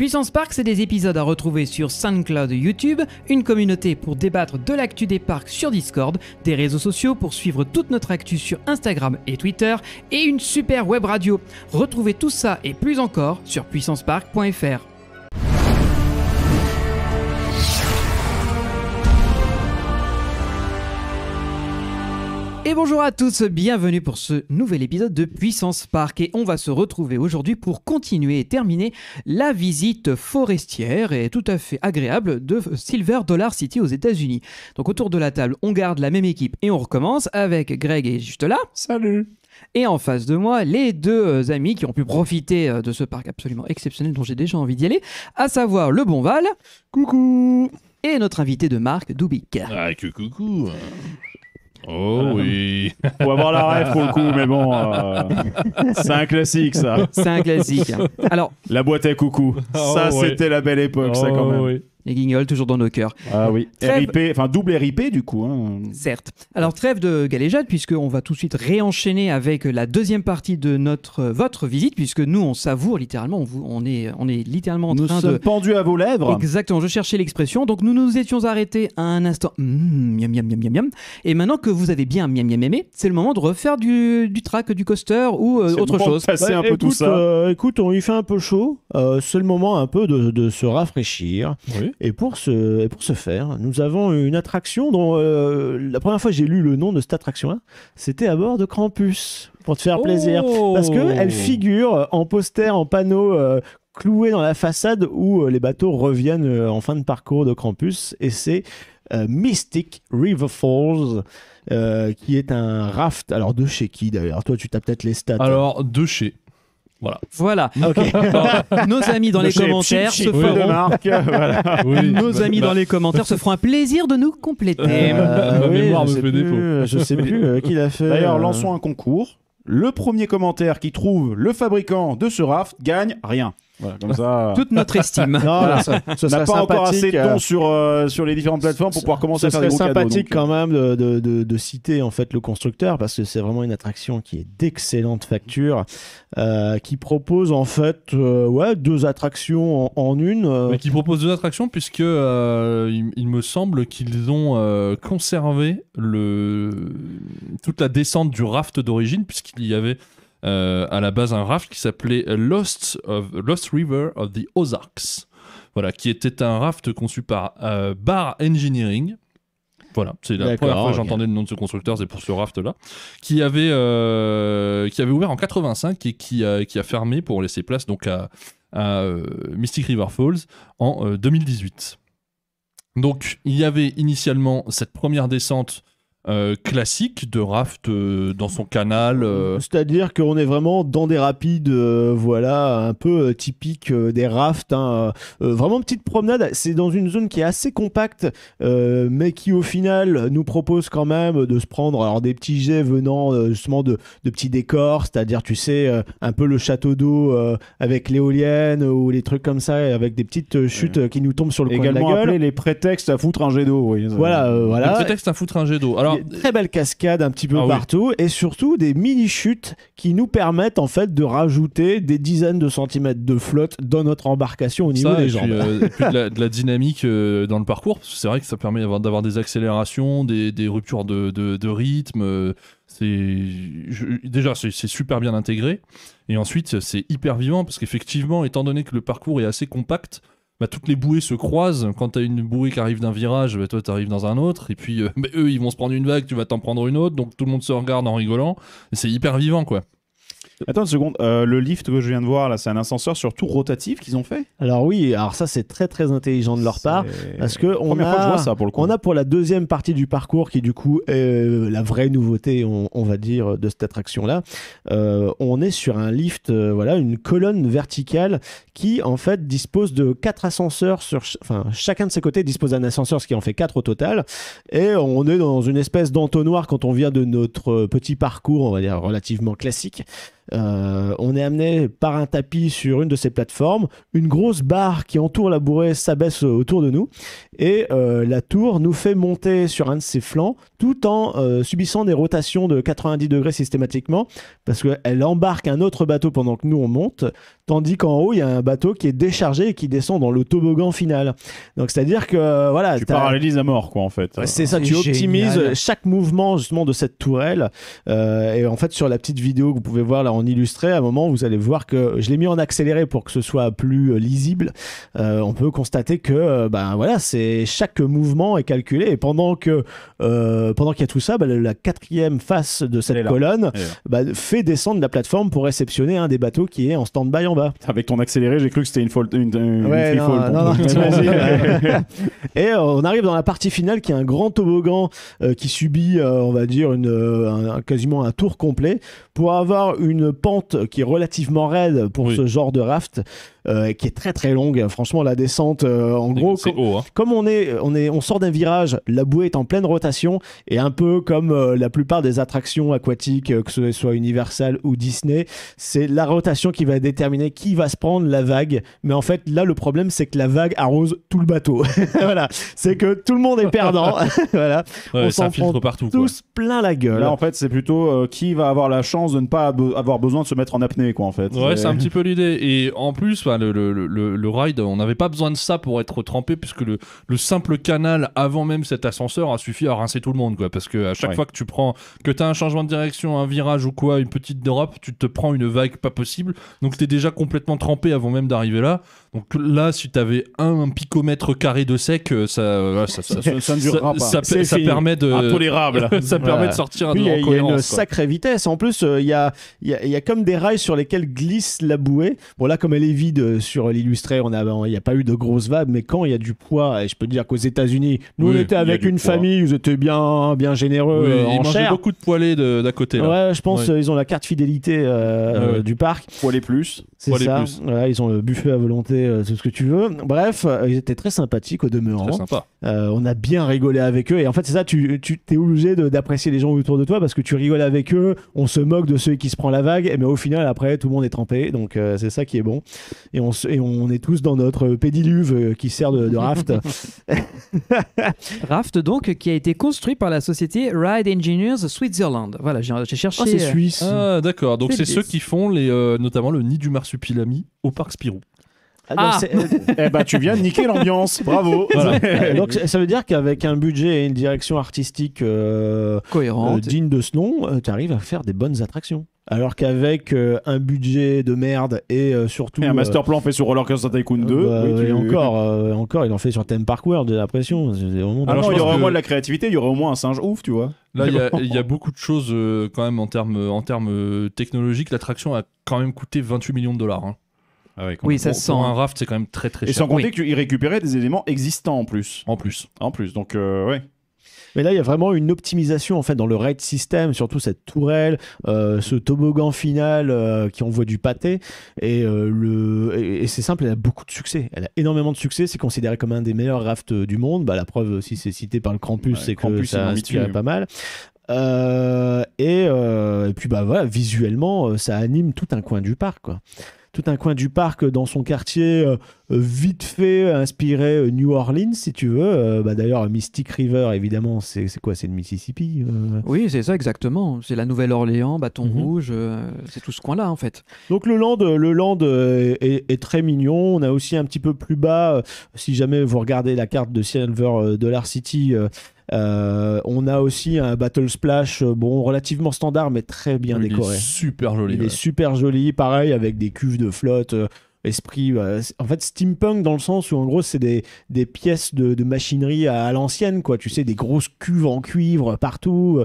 Puissance Park, c'est des épisodes à retrouver sur SoundCloud YouTube, une communauté pour débattre de l'actu des parcs sur Discord, des réseaux sociaux pour suivre toute notre actu sur Instagram et Twitter, et une super web radio. Retrouvez tout ça et plus encore sur puissancepark.fr. Et bonjour à tous, bienvenue pour ce nouvel épisode de Puissance Park et on va se retrouver aujourd'hui pour continuer et terminer la visite forestière et tout à fait agréable de Silver Dollar City aux États-Unis. Donc autour de la table, on garde la même équipe et on recommence avec Greg et juste là. Salut Et en face de moi, les deux amis qui ont pu profiter euh, de ce parc absolument exceptionnel dont j'ai déjà envie d'y aller, à savoir le Bon Val Coucou et notre invité de marque, Dubik. Ah, que coucou Oh oui Faut avoir la rêve pour le coup, mais bon, euh, c'est un classique ça. C'est un classique. Alors, La boîte à coucou. Oh, ça, ouais. c'était la belle époque, ça quand même. Les guignols toujours dans nos cœurs. Ah oui. Trêve. RIP, enfin double RIP du coup. Hein. Certes. Alors trêve de galéjade puisqu'on va tout de suite réenchaîner avec la deuxième partie de notre votre visite puisque nous on savoure littéralement, on, vous- on est on est littéralement en Nous train sommes de pendus à vos lèvres. Exactement, je cherchais l'expression. Donc nous nous étions arrêtés à un instant. Mmh, miam miam miam miam miam. Et maintenant que vous avez bien miam miam aimé, c'est le moment de refaire du, du track, du coaster ou euh, autre chose. passer un peu écoute, tout ça. euh, écoute, on y fait un peu chaud. Euh, c'est le moment un peu de, de se rafraîchir. Oui. Et pour ce, et pour ce faire, nous avons une attraction dont euh, la première fois que j'ai lu le nom de cette attraction-là, c'était à bord de Krampus, pour te faire plaisir. Oh. Parce qu'elle figure en poster, en panneau euh, cloué dans la façade où euh, les bateaux reviennent en fin de parcours de Krampus. Et c'est euh, Mystic River Falls, euh, qui est un raft. Alors de chez qui d'ailleurs? Toi, tu t'as peut-être les stats. Alors, de chez. Voilà. Ok. Nos amis dans les commentaires Chip se feront. marque. voilà. Oui. Nos amis dans les commentaires se feront un plaisir de nous compléter. Euh, oui, mémoire je me sais fait plus, défaut. Je sais plus euh, qui l'a fait. D'ailleurs, euh, lançons un concours. Le premier commentaire qui trouve le fabricant de ce raft gagne rien. Voilà, comme ça. Toute notre estime. Non, ça, n'a pas encore assez de euh, temps sur, euh, sur les différentes plateformes pour pouvoir commencer Ce à faire des gros cadeaux. sympathique donc, euh, quand même de, de- de- de citer en fait le constructeur parce que c'est vraiment une attraction qui est d'excellente facture, euh, qui propose en fait euh, ouais deux attractions en, en une. euh, Mais qui propose deux attractions, puisque euh, il, il me semble qu'ils ont euh, conservé le... toute la descente du raft d'origine, puisqu'il y avait euh, à la base un raft qui s'appelait Lost, of, Lost River of the Ozarks. Voilà, qui était un raft conçu par euh, Bar Engineering. Voilà, c'est la première fois que j'entendais le nom de ce constructeur, c'est pour ce raft-là, qui avait euh, qui avait ouvert en 85 et qui a, qui a fermé pour laisser place donc à, à euh, Mystic River Falls en euh, 2018. Donc il y avait initialement cette première descente euh, classique de raft euh, dans son canal. euh, C'est-à-dire qu'on est vraiment dans des rapides, euh, voilà, un peu euh, typiques euh, des rafts. hein, euh, vraiment petite promenade. C'est dans une zone qui est assez compacte, euh, mais qui au final nous propose quand même de se prendre alors des petits jets venant euh, justement de, de petits décors, c'est-à-dire tu sais euh, un peu le château d'eau euh, avec l'éolienne ou les trucs comme ça, avec des petites chutes euh, qui nous tombent sur le coin de la Également gueule. appelé les prétextes à foutre un jet d'eau. oui. Voilà, euh, voilà. prétexte à foutre un jet d'eau. Alors, Très belle cascade un petit peu Ah oui. partout et surtout des mini chutes qui nous permettent en fait de rajouter des dizaines de centimètres de flotte dans notre embarcation au niveau ça, des jambes. puis, euh, et puis de, la, de la dynamique euh, dans le parcours, parce que c'est vrai que ça permet d'avoir- des accélérations, des, des ruptures de, de- de rythme. euh, c'est déjà c'est super bien intégré, et ensuite c'est hyper vivant parce qu'effectivement, étant donné que le parcours est assez compact. Bah, toutes les bouées se croisent. Quand t'as une bouée qui arrive d'un virage, bah, toi t'arrives dans un autre. Et puis euh, eux, ils vont se prendre une vague, tu vas t'en prendre une autre. Donc tout le monde se regarde en rigolant. C'est hyper vivant, quoi. Attends une seconde, euh, le lift que je viens de voir là, c'est un ascenseur surtout rotatif qu'ils ont fait? Alors oui, alors ça c'est très très intelligent de leur part parce que on Première fois que je a, vois ça pour le coup. on a pour la deuxième partie du parcours qui du coup est euh, la vraie nouveauté, on, on va dire, de cette attraction là. on est sur un lift, euh, voilà, une colonne verticale qui en fait dispose de quatre ascenseurs sur, ch- enfin chacun de ses côtés dispose d'un ascenseur, ce qui en fait quatre au total. Et on est dans une espèce d'entonnoir quand on vient de notre euh, petit parcours, on va dire relativement classique. Euh, on est amené par un tapis sur une de ces plateformes, une grosse barre qui entoure la bouée s'abaisse autour de nous, et euh, la tour nous fait monter sur un de ses flancs tout en euh, subissant des rotations de 90 degrés systématiquement, parce qu'elle embarque un autre bateau pendant que nous on monte, tandis qu'en haut il y a un bateau qui est déchargé et qui descend dans le toboggan final. Donc c'est-à-dire que voilà, Tu parallélises à mort, quoi, en fait. Ouais, C'est ça, tu optimises génial. chaque mouvement justement de cette tourelle. Euh, et en fait, sur la petite vidéo que vous pouvez voir là en illustré, à un moment, vous allez voir que je l'ai mis en accéléré pour que ce soit plus euh, lisible. Euh, on peut constater que, euh, ben voilà, c'est chaque mouvement est calculé. Et pendant que euh, pendant qu'il y a tout ça, ben, la quatrième face de cette colonne ben, fait descendre la plateforme pour réceptionner un des bateaux qui est en stand-by en bas. Avec ton accéléré, j'ai cru que c'était une, fold, une, une Ouais, free non, fall. Et on arrive dans la partie finale qui est un grand toboggan euh, qui subit, on va dire, une, un- un- quasiment un tour complet pour avoir une pente qui est relativement raide pour Oui. ce genre de raft. Euh, qui est très très longue. Franchement, la descente, euh, en gros, c'est com- haut. Hein. comme on est, on est, on sort d'un virage, la bouée est en pleine rotation et un peu comme euh, la plupart des attractions aquatiques, euh, que ce soit Universal ou Disney, c'est la rotation qui va déterminer qui va se prendre la vague. Mais en fait, là, le problème, c'est que la vague arrose tout le bateau. voilà, c'est que tout le monde est perdant. voilà, Ouais, on s'en prend partout. quoi. tous plein la gueule. Là, en fait, c'est plutôt euh, qui va avoir la chance de ne pas avoir besoin de se mettre en apnée, quoi, en fait. Ouais, c'est un petit peu l'idée. Et en plus, le, le, le, le ride, on n'avait pas besoin de ça pour être trempé, puisque le, le simple canal avant même cet ascenseur a suffi à rincer tout le monde. Quoi, parce que à chaque Ouais. fois que tu prends, que tu as un changement de direction, un virage ou quoi, une petite drop, tu te prends une vague pas possible. Donc tu es déjà complètement trempé avant même d'arriver là. Donc là, si tu avais un, picomètre carré de sec, euh, ça, euh, ça, ça, Ça, ça ne durera ça- pas. ça- permet de. Intolérable. ça permet Voilà. de sortir Puis, il y, a- en il y a une quoi. sacrée vitesse. En plus, euh, il y, a, il y, a, il y a comme des rails sur lesquels glisse la bouée. Bon, là, comme elle est vide euh, sur l'illustré, on a, il n'y a pas eu de grosses vagues. Mais quand il y a du poids, et je peux te dire qu'aux États-Unis, nous, Oui, on était avec une poids. famille, ils étaient bien, bien généreux Oui, euh, il en mangeait chair. beaucoup de poêlés de- d'à côté. Là. Ouais, je pense Ouais. euh, ils ont la carte fidélité euh, Ouais, euh, du parc. Poiler plus. C'est ça. plus. Voilà, ils ont le buffet à volonté, euh, tout ce que tu veux. Bref, euh, ils étaient très sympathiques au demeurant. Très sympa. Euh, on a bien rigolé avec eux. Et en fait, c'est ça, tu, tu es obligé de- d'apprécier les gens autour de toi parce que tu rigoles avec eux, on se moque de ceux qui se prend la vague, mais au final, après, tout le monde est trempé. Donc, euh, c'est ça qui est bon. Et on, et est tous dans notre pédiluve euh, qui sert de, de raft. Raft donc qui a été construit par la société Ride Engineers Switzerland. Voilà, j'ai j'ai cherché. oh, c'est euh, suisse. Ah, d'accord. Donc C'est c'est ceux qui font les, euh, notamment le nid du marsupilami au parc Spirou. Ah, Ah. eh ben, tu viens de niquer l'ambiance. Bravo. euh, donc, ça veut dire qu'avec un budget et une direction artistique euh, cohérente. euh, digne de ce nom, tu arrives à faire des bonnes attractions. Alors qu'avec euh, un budget de merde et euh, surtout. Et un euh, master plan fait sur Roller Coaster Tycoon 2. bah, oui, tu- et encore, euh, encore, il en fait sur Theme Park World, j'ai l'impression. Ah Alors, non, il y aurait au moins de la créativité, il y aurait au moins un singe ouf, tu vois. Là, il y a- il y, a beaucoup de choses euh, quand même en termes en termes euh, technologiques. L'attraction a quand même coûté 28 millions de dollars. hein. Oui, ça Pour- se sent. pour un hein. raft, c'est quand même très très Et cher. sans compter Oui. qu'il récupérait des éléments existants en plus. En plus. En plus, donc euh, ouais. Mais là, il y a vraiment une optimisation en fait dans le raid system, surtout cette tourelle, euh, ce toboggan final euh, qui envoie du pâté. Et, euh, le... et, et c'est simple, elle a beaucoup de succès. Elle a énormément de succès. C'est considéré comme un des meilleurs rafts du monde. Bah, la preuve, si c'est cité par le Krampus, Ouais, c'est que ça inspire dessus. pas mal. Et, et puis bah voilà, visuellement, ça anime tout un coin du parc, quoi. Tout un coin du parc dans son quartier euh, euh, vite fait inspiré euh, New Orleans, si tu veux. Euh, bah, D'ailleurs, Mystic River, évidemment, c'est c'est quoi? C'est le Mississippi euh? Oui, c'est ça exactement. C'est la Nouvelle-Orléans, Bâton Mhm. Rouge, euh, c'est tout ce coin-là en fait. Donc le land, le land euh, est, est très mignon. On a aussi un petit peu plus bas, euh, si jamais vous regardez la carte de Silver euh, Dollar City, euh, euh, on a aussi un Battle Splash, euh, bon relativement standard mais très bien Il est décoré. super joli. Il ouais. est super joli, pareil avec des cuves de flotte. euh, Esprit, euh, en fait, steampunk dans le sens où en gros c'est des, des pièces de, de machinerie à, à l'ancienne, quoi. Tu sais, des grosses cuves en cuivre partout.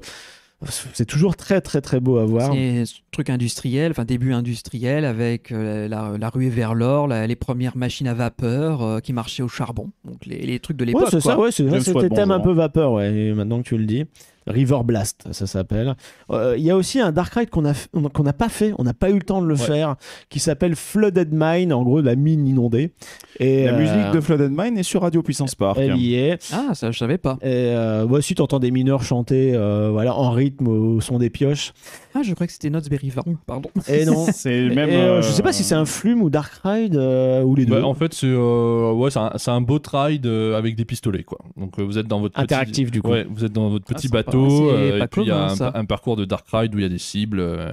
C'est toujours très très très beau à voir. C'est ce truc industriel, enfin début industriel avec euh, la, la ruée vers l'or, les premières machines à vapeur euh, qui marchaient au charbon. Donc les, les trucs de Ouais, l'époque. c'est ça, ouais, c'était thème un peu vapeur, ouais, maintenant que tu le dis. River Blast, ça s'appelle. Euh, Il y a aussi un Dark Ride qu'on a f- qu'on n'a pas fait, on n'a pas eu le temps de le Ouais. faire, qui s'appelle Flooded Mine, en gros la mine inondée. Et La euh, musique de Flooded Mine est sur Radio Puissance Park. elle y est. Ah, ça je savais pas. Et euh, moi aussi, t'entends des mineurs chanter, euh, voilà, en rythme au son des pioches. Ah, je crois que c'était Knott's Farm, pardon. Et non. C'est même. Et, euh, euh, je sais pas si c'est un Flume ou Dark Ride euh, ou les deux. Bah, en fait, c'est euh, ouais, c'est un, c'est un boat ride euh, avec des pistolets, quoi. Donc euh, vous êtes dans votre petit- Interactif du coup. Ouais, vous êtes dans votre petit sympa. bateau C'est euh, pas et puis il y a commun, un, ça. un parcours de Dark Ride où il y a des cibles. euh,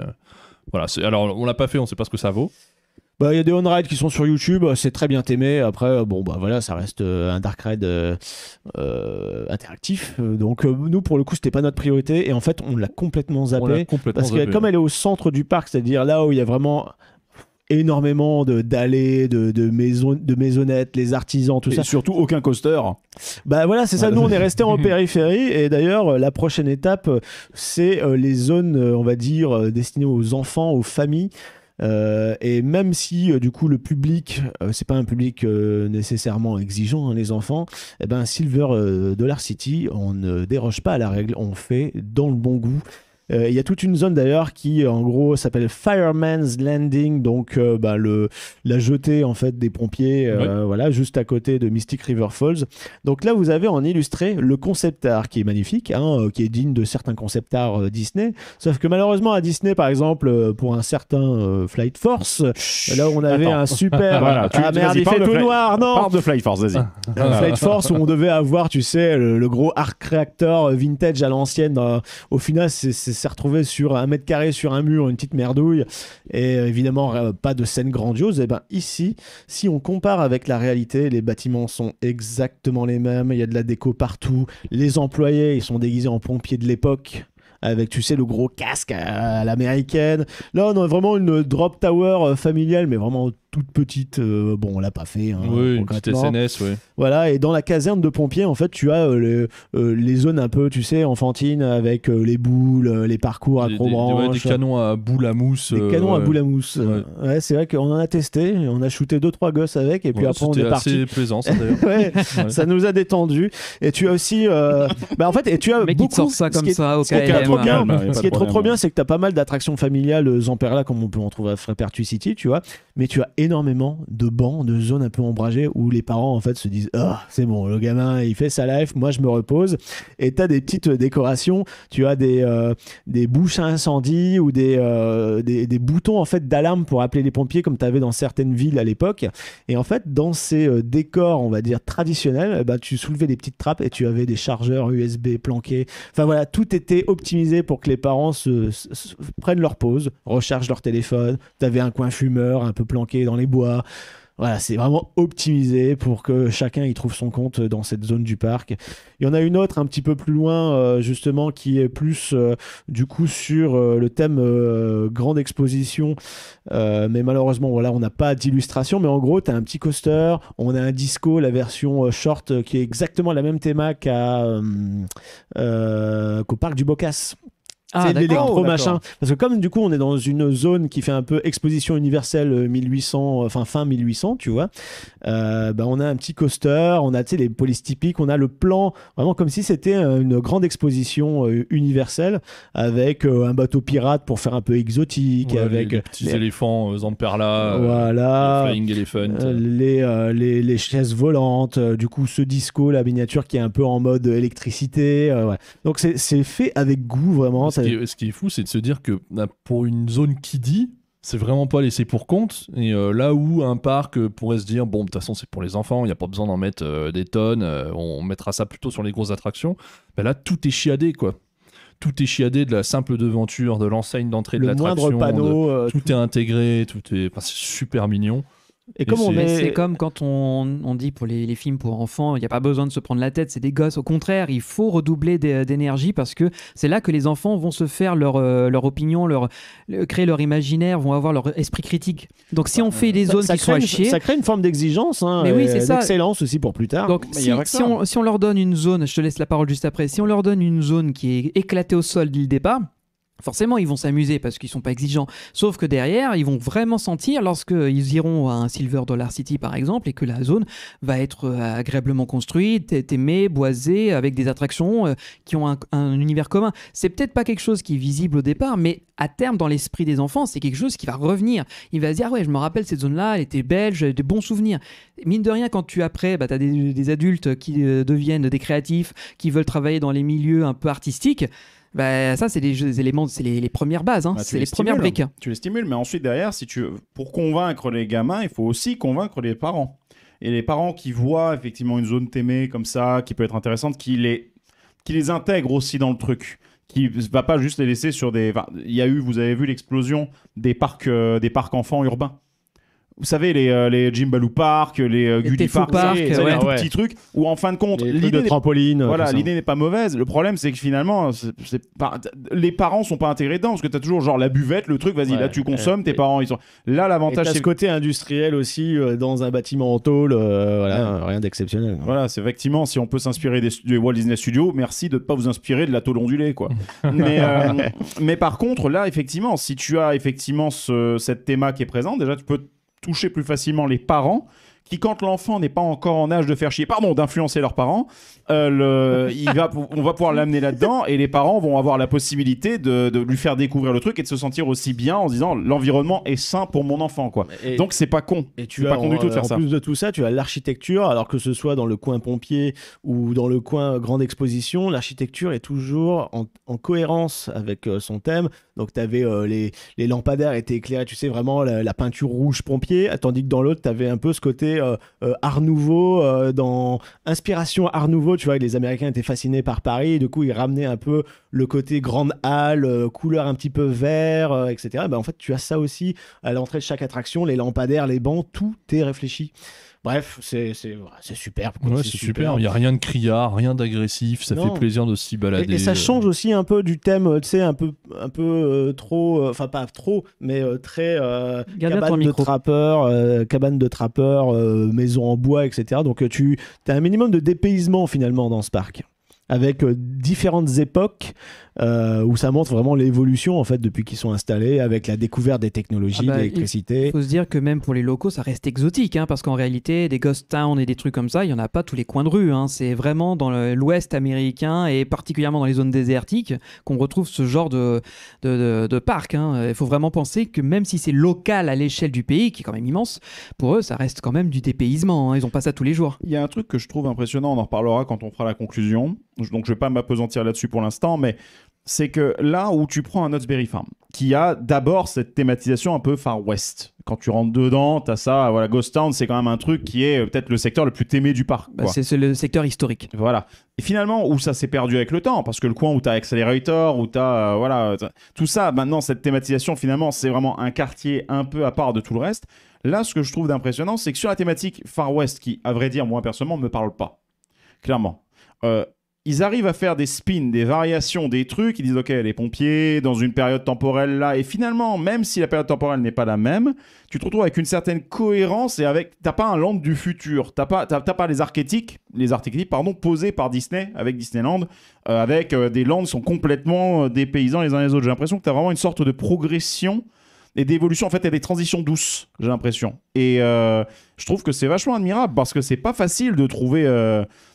voilà, c'est- alors on l'a pas fait, on sait pas ce que ça vaut. Bah, il y a des on-ride qui sont sur YouTube, c'est très bien aimé. Après, euh, bon, bah voilà, ça reste euh, un Dark Ride euh, euh, interactif. Euh, Donc, euh, nous, pour le coup, c'était pas notre priorité. Et en fait, on l'a complètement zappé. complètement Parce que comme elle est au centre du parc, c'est-à-dire là où il y a vraiment énormément de d'allées, de, de, maisons, de maisonnettes, les artisans, tout Et ça. surtout aucun coaster. Bah voilà, c'est ça. Nous, on est resté en périphérie. Et d'ailleurs, euh, la prochaine étape, euh, c'est euh, les zones, euh, on va dire, euh, destinées aux enfants, aux familles. Euh, et même si euh, du coup le public, euh, c'est pas un public nécessairement exigeant, hein, les enfants, eh ben Silver Dollar City, on ne déroge pas à la règle, on fait dans le bon goût. Euh, Il y a toute une zone d'ailleurs qui en gros s'appelle Fireman's Landing, donc euh, bah, le, la jetée en fait des pompiers, euh, voilà, juste à côté de Mystic River Falls. Donc là vous avez en illustré le concept art qui est magnifique, hein, qui est digne de certains concept art Disney. Sauf que malheureusement à Disney par exemple pour un certain Flight Force, là où on avait Attends. un super Voilà, tu- ah merde il fait tout Flight- noir non Parle de Fly Force, vas-y. Flight Force où on devait avoir, tu sais, le, le gros arc réacteur vintage à l'ancienne. au final, c'est c'est retrouvé sur un mètre carré sur un mur, une petite merdouille. Et euh, évidemment, euh, pas de scène grandiose. Et ben ici, si on compare avec la réalité, les bâtiments sont exactement les mêmes. Il y a de la déco partout. Les employés, ils sont déguisés en pompiers de l'époque. Avec, tu sais, le gros casque à, à l'américaine. Là, on a vraiment une drop tower euh, familiale, mais vraiment toute petite. Euh, bon, on l'a pas fait. hein, Oui, une petite. SNS, ouais. Voilà, et dans la caserne de pompiers, en fait, tu as euh, euh, les zones un peu, tu sais, enfantines avec euh, les boules, les parcours à Des, gros des- des- ouais, branches. des canons à boule à mousse. Des euh, canons à boule à mousse. Ouais. Ouais, c'est vrai qu'on en a testé, on a shooté deux trois gosses avec, et puis Ouais, après on c'était est parti. assez plaisant, ça d'ailleurs. Ouais, Ouais. ça nous a détendu. Et tu as aussi, euh, bah en fait, et tu as qui beaucoup. te sort ça comme ça ce qui est trop bien, a pas ce qui est trop trop bien, c'est que tu as pas mal d'attractions familiales, Zamperla, comme on peut en trouver à Frépertuis City, tu vois. Mais tu as énormément de bancs, de zones un peu ombragées où les parents, en fait, se disent Ah, c'est bon, le gamin, il fait sa life, moi, je me repose. Et tu as des petites euh, décorations, tu as des, euh, des bouches à incendie ou des, euh, des, des boutons, en fait, d'alarme pour appeler les pompiers, comme tu avais dans certaines villes à l'époque. Et en fait, dans ces décors, on va dire, traditionnels, ben, tu soulevais des petites trappes et tu avais des chargeurs USB planqués. Enfin voilà, tout était optimisé pour que les parents se, prennent leur pause, rechargent leur téléphone. Tu avais un coin fumeur un peu planqué les bois. Voilà, c'est vraiment optimisé pour que chacun y trouve son compte dans cette zone du parc. Il y en a une autre un petit peu plus loin, euh, justement, qui est plus euh, du coup sur euh, le thème grande exposition. Mais malheureusement, voilà, on n'a pas d'illustration. Mais en gros, tu as un petit coaster, on a un disco, la version short, qui est exactement la même théma qu'à, qu'au parc du Bocas. Ah, c'est l'électro Oh, machin. d'accord. Parce que comme du coup on est dans une zone qui fait un peu exposition universelle euh, 1800, enfin fin 1800, tu vois, euh, bah, on a un petit coaster, on a tu sais, les polices typiques, on a le plan vraiment comme si c'était euh, une grande exposition euh, universelle avec euh, un bateau pirate pour faire un peu exotique, Ouais, avec les, les petits les- éléphants euh, Zamperla, euh, voilà. les Flying Elephant. Euh, les, euh, les, les chaises volantes, euh, du coup ce disco, la miniature qui est un peu en mode électricité. euh, ouais. Donc c'est c'est fait avec goût vraiment. Ce, qui est, ce qui est fou, c'est de se dire que bah, pour une zone qui dit, c'est vraiment pas laissé pour compte. Et euh, là où un parc euh, pourrait se dire, bon, de toute façon, c'est pour les enfants, il n'y a pas besoin d'en mettre euh, des tonnes, on mettra ça plutôt sur les grosses attractions. bah là, tout est chiadé, quoi. Tout est chiadé de la simple devanture, de l'enseigne d'entrée de le l'attraction. moindre panneau. Tout est intégré, tout est. enfin, c'est super mignon. Et comme et on c'est- Mais est. c'est comme quand on, on dit pour les, les films pour enfants, il n'y a pas besoin de se prendre la tête, c'est des gosses. Au contraire, il faut redoubler d'é- d'énergie parce que c'est là que les enfants vont se faire leur, euh, leur opinion, leur, le- créer leur imaginaire, vont avoir leur esprit critique. Donc si on fait des zones ça qui sont crée à une- chier, Ça crée une forme d'exigence, hein, oui, d'excellence aussi pour plus tard. donc si, on, si on leur donne une zone, je te laisse la parole juste après, si on leur donne une zone qui est éclatée au sol dès le départ, Forcément, ils vont s'amuser parce qu'ils sont pas exigeants. Sauf que derrière, ils vont vraiment sentir lorsqu'ils iront à un Silver Dollar City par exemple et que la zone va être euh, agréablement construite, aimée, boisée, avec des attractions euh, qui ont un, un univers commun. C'est peut-être pas quelque chose qui est visible au départ, mais à terme, dans l'esprit des enfants, c'est quelque chose qui va revenir. Il va se dire, ah ouais, je me rappelle cette zone-là, elle était belle, j'ai des bons souvenirs. Mine de rien, quand tu après, bah, tu as des, des adultes qui euh, deviennent des créatifs, qui veulent travailler dans les milieux un peu artistiques. Bah, ça, c'est les, éléments, c'est les, les premières bases, hein. Bah, c'est les, les premières briques. Tu les stimules, mais ensuite, derrière, si tu... pour convaincre les gamins, il faut aussi convaincre les parents. Et les parents qui voient effectivement une zone t'aimer comme ça, qui peut être intéressante, qui les, qui les intègrent aussi dans le truc. Qui va pas juste les laisser sur des. enfin, Il y a eu, vous avez vu l'explosion des parcs, euh, des parcs enfants urbains. Vous savez, les, euh, les Jimbaloo Park, les euh, Les Tefou Park, Park, savez, ouais. tout Ouais. petits trucs où en fin de compte, l'idée de trampoline. voilà, l'idée n'est pas mauvaise. Le problème, c'est que finalement, c'est- c'est pas... les parents sont pas intégrés dedans parce que t'as toujours genre la buvette, le truc, vas-y, Ouais. là tu consommes, tes Et- parents ils sont. Là, l'avantage, c'est ce côté industriel aussi euh, dans un bâtiment en tôle, euh, voilà, rien d'exceptionnel. Voilà, c'est effectivement, si on peut s'inspirer des, Walt Disney Studios, merci de ne pas vous inspirer de la tôle ondulée, quoi. mais, euh, mais par contre, là, effectivement, si tu as effectivement ce- cette théma qui est présente, déjà, tu peux toucher plus facilement les parents qui, quand l'enfant n'est pas encore en âge de faire chier, pardon, d'influencer leurs parents, euh, le- il va, pou- on va pouvoir l'amener là-dedans et les parents vont avoir la possibilité de, de lui faire découvrir le truc et de se sentir aussi bien en se disant l'environnement est sain pour mon enfant, quoi. Et- Donc, c'est pas con. Et tu as pas con du en, tout de faire en ça. plus de tout ça, tu as l'architecture, alors que ce soit dans le coin pompier ou dans le coin grande exposition, l'architecture est toujours en, en cohérence avec euh, son thème. Donc tu avais les, les lampadaires étaient éclairés, tu sais vraiment la, la peinture rouge pompier, tandis que dans l'autre tu avais un peu ce côté euh, euh, Art Nouveau, euh, dans inspiration Art Nouveau, tu vois, les Américains étaient fascinés par Paris, et du coup ils ramenaient un peu le côté grande halle, couleur un petit peu vert, etc. Ben, en fait tu as ça aussi à l'entrée de chaque attraction, les lampadaires, les bancs, tout est réfléchi. Bref, c'est superbe. Ouais, c'est super. Il n'y a rien de criard, rien d'agressif. Ça Non. fait plaisir de s'y balader. Et, et ça euh. change aussi un peu du thème, euh, tu sais, un peu, un peu euh, trop, euh, enfin pas trop, mais euh, très euh, cabane de trappeur, euh, cabane de trappeur, euh, maison en bois, etc. Donc euh, tu as un minimum de dépaysement finalement dans ce parc, avec euh, différentes époques euh, où ça montre vraiment l'évolution en fait depuis qu'ils sont installés, avec la découverte des technologies, Ah bah, de l'électricité. Il faut se dire que même pour les locaux, ça reste exotique, hein, parce qu'en réalité, des ghost towns et des trucs comme ça, il n'y en a pas tous les coins de rue. hein. C'est vraiment dans l'ouest américain et particulièrement dans les zones désertiques qu'on retrouve ce genre de, de, de- de parc. hein. Il faut vraiment penser que même si c'est local à l'échelle du pays, qui est quand même immense, pour eux, ça reste quand même du dépaysement. hein. Ils n'ont pas ça tous les jours. Il y a un truc que je trouve impressionnant, on en reparlera quand on fera la conclusion. Donc je vais pas m'apesantir là-dessus pour l'instant, mais c'est que là où tu prends un Knott's Farm, qui a d'abord cette thématisation un peu Far West. Quand tu rentres dedans, t'as ça, voilà, Ghost Town, c'est quand même un truc qui est euh, peut-être le secteur le plus aimé du parc. Bah, c'est le secteur historique. Voilà. Et finalement, où ça s'est perdu avec le temps, parce que le coin où t'as Accelerator, où t'as, euh, voilà, tout ça, maintenant, cette thématisation, finalement, c'est vraiment un quartier un peu à part de tout le reste. Là, ce que je trouve d'impressionnant, c'est que sur la thématique Far West, qui, à vrai dire, moi, personnellement, me parle pas. Clairement. Euh, ils arrivent à faire des spins, des variations, des trucs. Ils disent, OK, les pompiers, dans une période temporelle là. Et finalement, même si la période temporelle n'est pas la même, tu te retrouves avec une certaine cohérence et avec. T'as pas un land du futur. T'as pas, t'as, t'as pas les archétypes, les archétypes, pardon, posés par Disney, avec Disneyland, euh, avec euh, des lands qui sont complètement euh, les uns les autres. J'ai l'impression que t'as vraiment une sorte de progression et d'évolution. En fait, il des transitions douces, j'ai l'impression. Et euh, je trouve que c'est vachement admirable parce que c'est pas facile de trouver.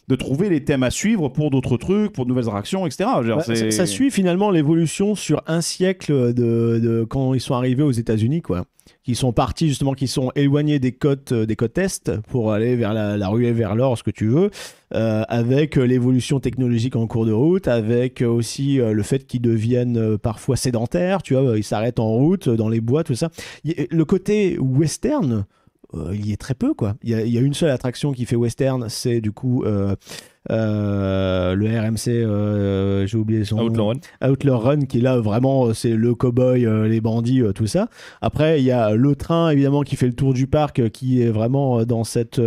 De trouver les thèmes à suivre pour d'autres trucs, pour de nouvelles attractions, etc. Bah, ça, ça suit finalement l'évolution sur un siècle de, de quand ils sont arrivés aux États-Unis, quoi. Qui sont partis justement, qui sont éloignés des côtes, euh, des côtes est pour aller vers la, la ruée vers l'or, ce que tu veux, euh, avec euh, l'évolution technologique en cours de route, avec aussi le fait qu'ils deviennent parfois sédentaires, tu vois, ils s'arrêtent en route, dans les bois, tout ça. Le côté western, euh, il y est très peu, quoi. Il y, a- il y a une seule attraction qui fait western, c'est du coup euh, euh, le RMC, j'ai oublié son. Outlaw Run. Outlaw Run qui est là vraiment c'est le cowboy les bandits tout ça après il y a le train évidemment qui fait le tour du parc qui est vraiment dans cette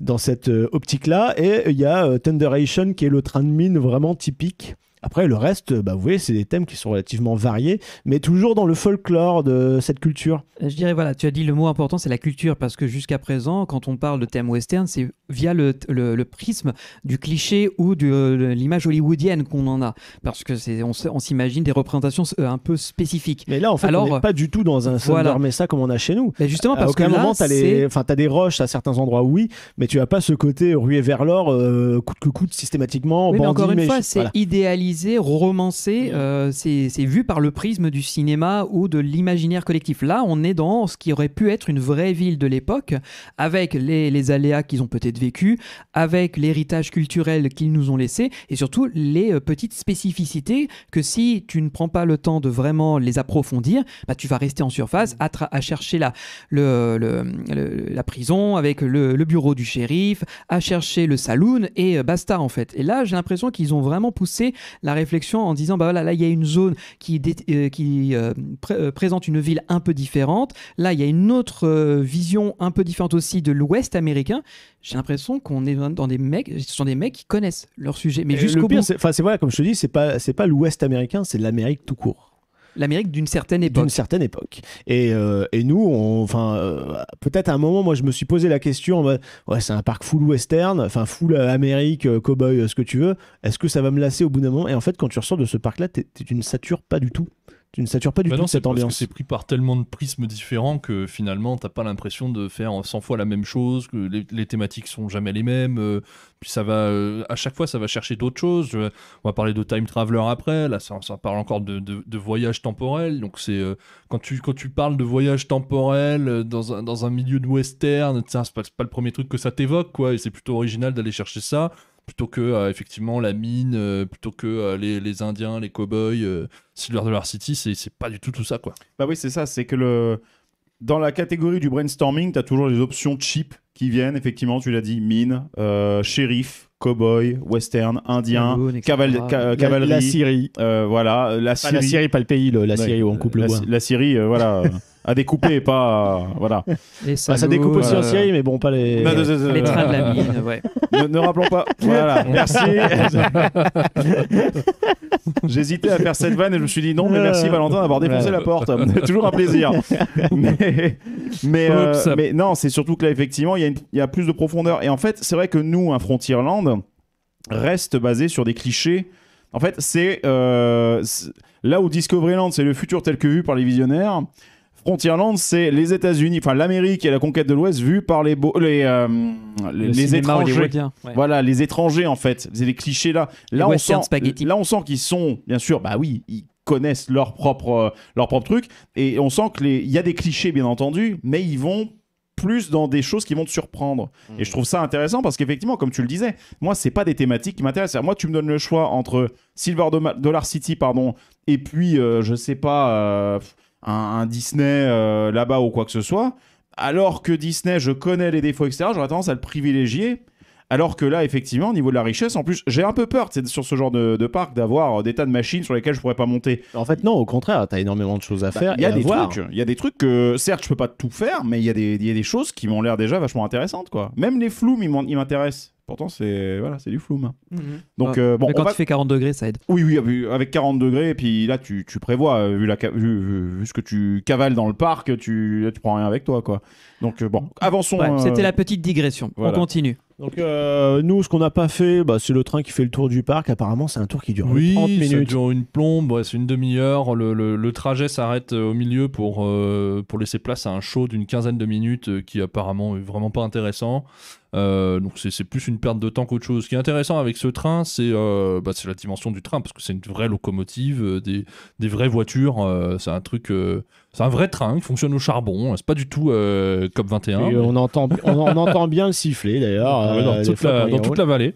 dans cette optique là et il y a Thunderation qui est le train de mine vraiment typique Après, le reste, bah, vous voyez, c'est des thèmes qui sont relativement variés, mais toujours dans le folklore de cette culture. Je dirais, voilà, tu as dit le mot important, c'est la culture, parce que jusqu'à présent, quand on parle de thème western, c'est via le, le- le prisme du cliché ou de l'image hollywoodienne qu'on en a, parce que c'est, on, s'imagine des représentations euh, un peu spécifiques. Mais là, en fait, Alors, on n'est pas du tout dans un voilà. Mesa comme on a chez nous. Mais justement, à parce que aucun là, moment, c'est- les... enfin, t'as des roches à certains endroits, oui, mais tu as pas ce côté rué vers l'or, euh, coûte que coûte systématiquement. Oui, mais bandit, encore une mais- fois, c'est voilà. idéalisé, romancé, euh, c'est vu par le prisme du cinéma ou de l'imaginaire collectif. Là, on est dans ce qui aurait pu être une vraie ville de l'époque, avec les, les aléas qu'ils ont peut-être vécus, avec l'héritage culturel qu'ils nous ont laissé, et surtout les euh, petites spécificités que si tu ne prends pas le temps de vraiment les approfondir, bah, tu vas rester en surface à, chercher la, le, le- le- la prison avec le, le bureau du shérif, à chercher le saloon et euh, basta en fait. Et là, j'ai l'impression qu'ils ont vraiment poussé la réflexion en disant bah voilà, là il y a une zone qui, euh, qui euh, euh, présente une ville un peu différente. Là, il y a une autre vision un peu différente aussi de l'Ouest américain. J'ai l'impression qu'on est dans des mecs, ce sont des mecs qui connaissent leur sujet, mais jusqu'au bout. enfin, c'est voilà, comme je te dis, c'est pas, c'est pas l'Ouest américain, c'est l'Amérique tout court. L'Amérique d'une certaine d'une époque. certaine époque. Et, euh, et nous, on- enfin, euh, peut-être à un moment, moi, je me suis posé la question, mode, ouais, c'est un parc full western, enfin full euh, Amérique, cowboy, ce que tu veux. Est-ce que ça va me lasser au bout d'un moment? Et en fait, quand tu ressors de ce parc-là, tu ne satures pas du tout. Tu ne satures pas du Bah tout non, cette parce ambiance. c'est pris par tellement de prismes différents que finalement t'as pas l'impression de faire 100 fois la même chose, que les, les thématiques sont jamais les mêmes. euh, puis ça va, euh, à chaque fois, ça va chercher d'autres choses. Je- on va parler de time traveler après. Là, ça, ça parle encore de, de, de voyage temporel. Donc c'est euh, quand tu quand tu parles de voyage temporel dans un, dans un milieu de western, c'est pas, pas le premier truc que ça t'évoque, quoi. Et c'est plutôt original d'aller chercher ça plutôt que euh, effectivement la mine, euh, plutôt que euh, les, les Indiens, les cowboys, euh, Silver Dollar City, c'est c'est pas du tout tout ça quoi. Bah oui, c'est ça, c'est que le dans la catégorie du brainstorming, tu as toujours les options cheap qui viennent, effectivement, tu l'as dit, mine, euh, shérif, cowboy, western, indien, caval- ca- cavalerie, La, Syrie. euh, voilà, la Pas Syrie. la Syrie, pas le pays, le- la Ouais, Syrie où on coupe le la, bois. la Syrie, euh, voilà, euh, à découper, pas, euh, voilà. Les Bah, ça découpe aussi en euh, Syrie, mais bon, pas les. Non, non, non, non, Les trains de la mine, ouais. ne, ne rappelons pas. Voilà, merci. J'hésitais à faire cette vanne et je me suis dit non, mais merci Valentin d'avoir défoncé la porte. Toujours un plaisir. mais mais, euh, mais non, c'est surtout que là, effectivement, il y, a y plus de profondeur. Et en fait, c'est vrai que nous, un Frontierland reste basé sur des clichés. En fait, c'est euh, c'est- là où Discoveryland, c'est le futur tel que vu par les visionnaires. Frontierland, c'est les États-Unis, enfin l'Amérique et la conquête de l'Ouest vue par les, beaux- les, euh, les, Le les étrangers. ouais. Voilà, les étrangers en fait, c'est les clichés là. Les Là on western sent, spaghetti. là on sent qu'ils sont, bien sûr, bah oui, ils connaissent leur propre, euh, leur propre truc, et on sent que les, il y a des clichés bien entendu, mais ils vont plus dans des choses qui vont te surprendre. Et je trouve ça intéressant parce qu'effectivement, comme tu le disais, moi c'est pas des thématiques qui m'intéressent. Moi, tu me donnes le choix entre Silver Dollar City, pardon, et puis euh, je sais pas euh, un, un Disney euh, là-bas ou quoi que ce soit. Alors que Disney, je connais les défauts, etc. J'aurais tendance à le privilégier. Alors que là, effectivement, au niveau de la richesse, en plus, j'ai un peu peur sur ce genre de, de parc d'avoir des tas de machines sur lesquelles je pourrais pas monter. En fait, non, au contraire, t'as énormément de choses à Bah, faire. Il y a et des voir. trucs, il y a des trucs que certes je peux pas tout faire, mais il y a des, il y a des choses qui m'ont l'air déjà vachement intéressantes quoi. Même les flous, ils m'intéressent. Pourtant c'est voilà, c'est du flou. hein. Donc Ouais. euh, bon, Mais quand va- tu fais 40 degrés, ça aide. oui oui avec- avec 40 degrés et puis là tu, tu prévois euh, vu la vu, vu- ce que tu cavales dans le parc, tu là, tu prends rien avec toi quoi. Donc euh, bon, avançons. Ouais, euh, C'était la petite digression. voilà. On continue. Donc, euh, nous, ce qu'on n'a pas fait, bah, c'est le train qui fait le tour du parc. Apparemment, c'est un tour qui dure Oui, 30 ça minutes. dure une plombe, ouais, c'est une demi-heure. Le, le- le trajet s'arrête au milieu pour, euh, pour laisser place à un show d'une quinzaine de minutes euh, qui apparemment est vraiment pas intéressant. Euh, donc c'est c'est plus une perte de temps qu'autre chose. Ce qui est intéressant avec ce train, c'est euh, bah, c'est la dimension du train parce que c'est une vraie locomotive, euh, des, des vraies voitures. euh, c'est un truc, euh, c'est un vrai train qui fonctionne au charbon. C'est pas du tout euh, COP 21. Et on, entend, on, on entend bien le siffler d'ailleurs. Ouais, euh, dans, toute la, dans toute la vallée.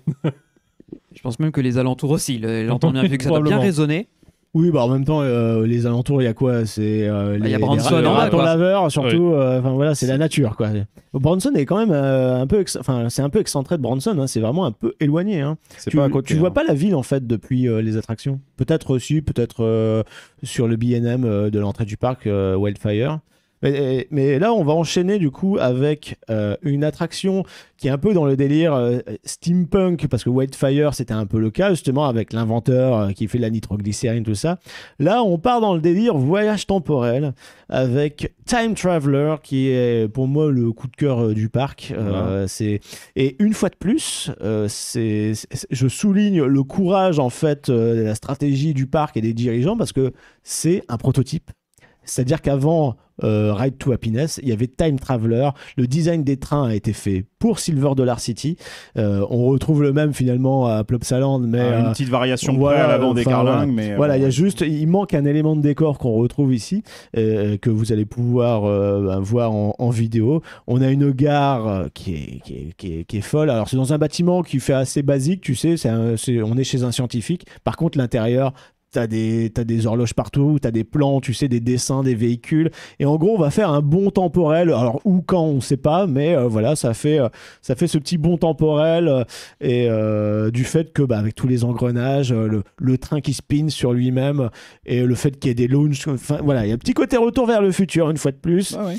Je pense même que les alentours aussi. le- L'entend bien vu que ça doit bien résonner. Oui, bah en même temps, euh, les alentours, il y a quoi? C'est euh, Bah, les, il y a les Branson ra- les en bas, ratons laveurs, surtout. euh, Enfin voilà, c'est la nature, quoi. Branson est quand même euh, un peu, ex- enfin c'est un peu excentré de Branson. hein, c'est vraiment un peu éloigné. Hein. Tu, pas à côté. tu vois hein. pas la ville en fait depuis euh, les attractions? Peut-être aussi, peut-être euh, sur le B&M euh, de l'entrée du parc euh, Wildfire. Mais, mais là, on va enchaîner du coup avec euh, une attraction qui est un peu dans le délire euh, steampunk, parce que Whitefire, c'était un peu le cas, justement, avec l'inventeur euh, qui fait de la nitroglycérine, tout ça. Là, on part dans le délire voyage temporel avec Time Traveler, qui est pour moi le coup de cœur du parc. C'est et une fois de plus, c'est je souligne le courage en fait de la stratégie du parc et des dirigeants parce que c'est un prototype. C'est-à-dire qu'avant euh, Ride to Happiness, il y avait Time Traveler. Le design des trains a été fait pour Silver Dollar City. Euh, on retrouve le même finalement à Plopsaland, mais Ah, une euh, petite variation voilà, près à l'avant des carlingues, mais voilà, il y a juste, il manque un élément de décor qu'on retrouve ici, que vous allez pouvoir ben, voir en, en vidéo. On a une gare qui est, qui est, qui est- qui est folle. Alors, c'est dans un bâtiment qui fait assez basique, tu sais, un- on est chez un scientifique. Par contre, l'intérieur, T'as des, t'as des horloges partout, t'as des plans, tu sais, des dessins des véhicules. Et en gros, on va faire un bond temporel. Alors, où, quand, on sait pas, mais euh, voilà, ça fait, euh, ça fait ce petit bond temporel. euh, et du fait que, bah, avec tous les engrenages, le, le train qui spin sur lui-même, et le fait qu'il y ait des launches. Enfin, voilà, il y a un petit côté retour vers le futur, une fois de plus Ah ouais.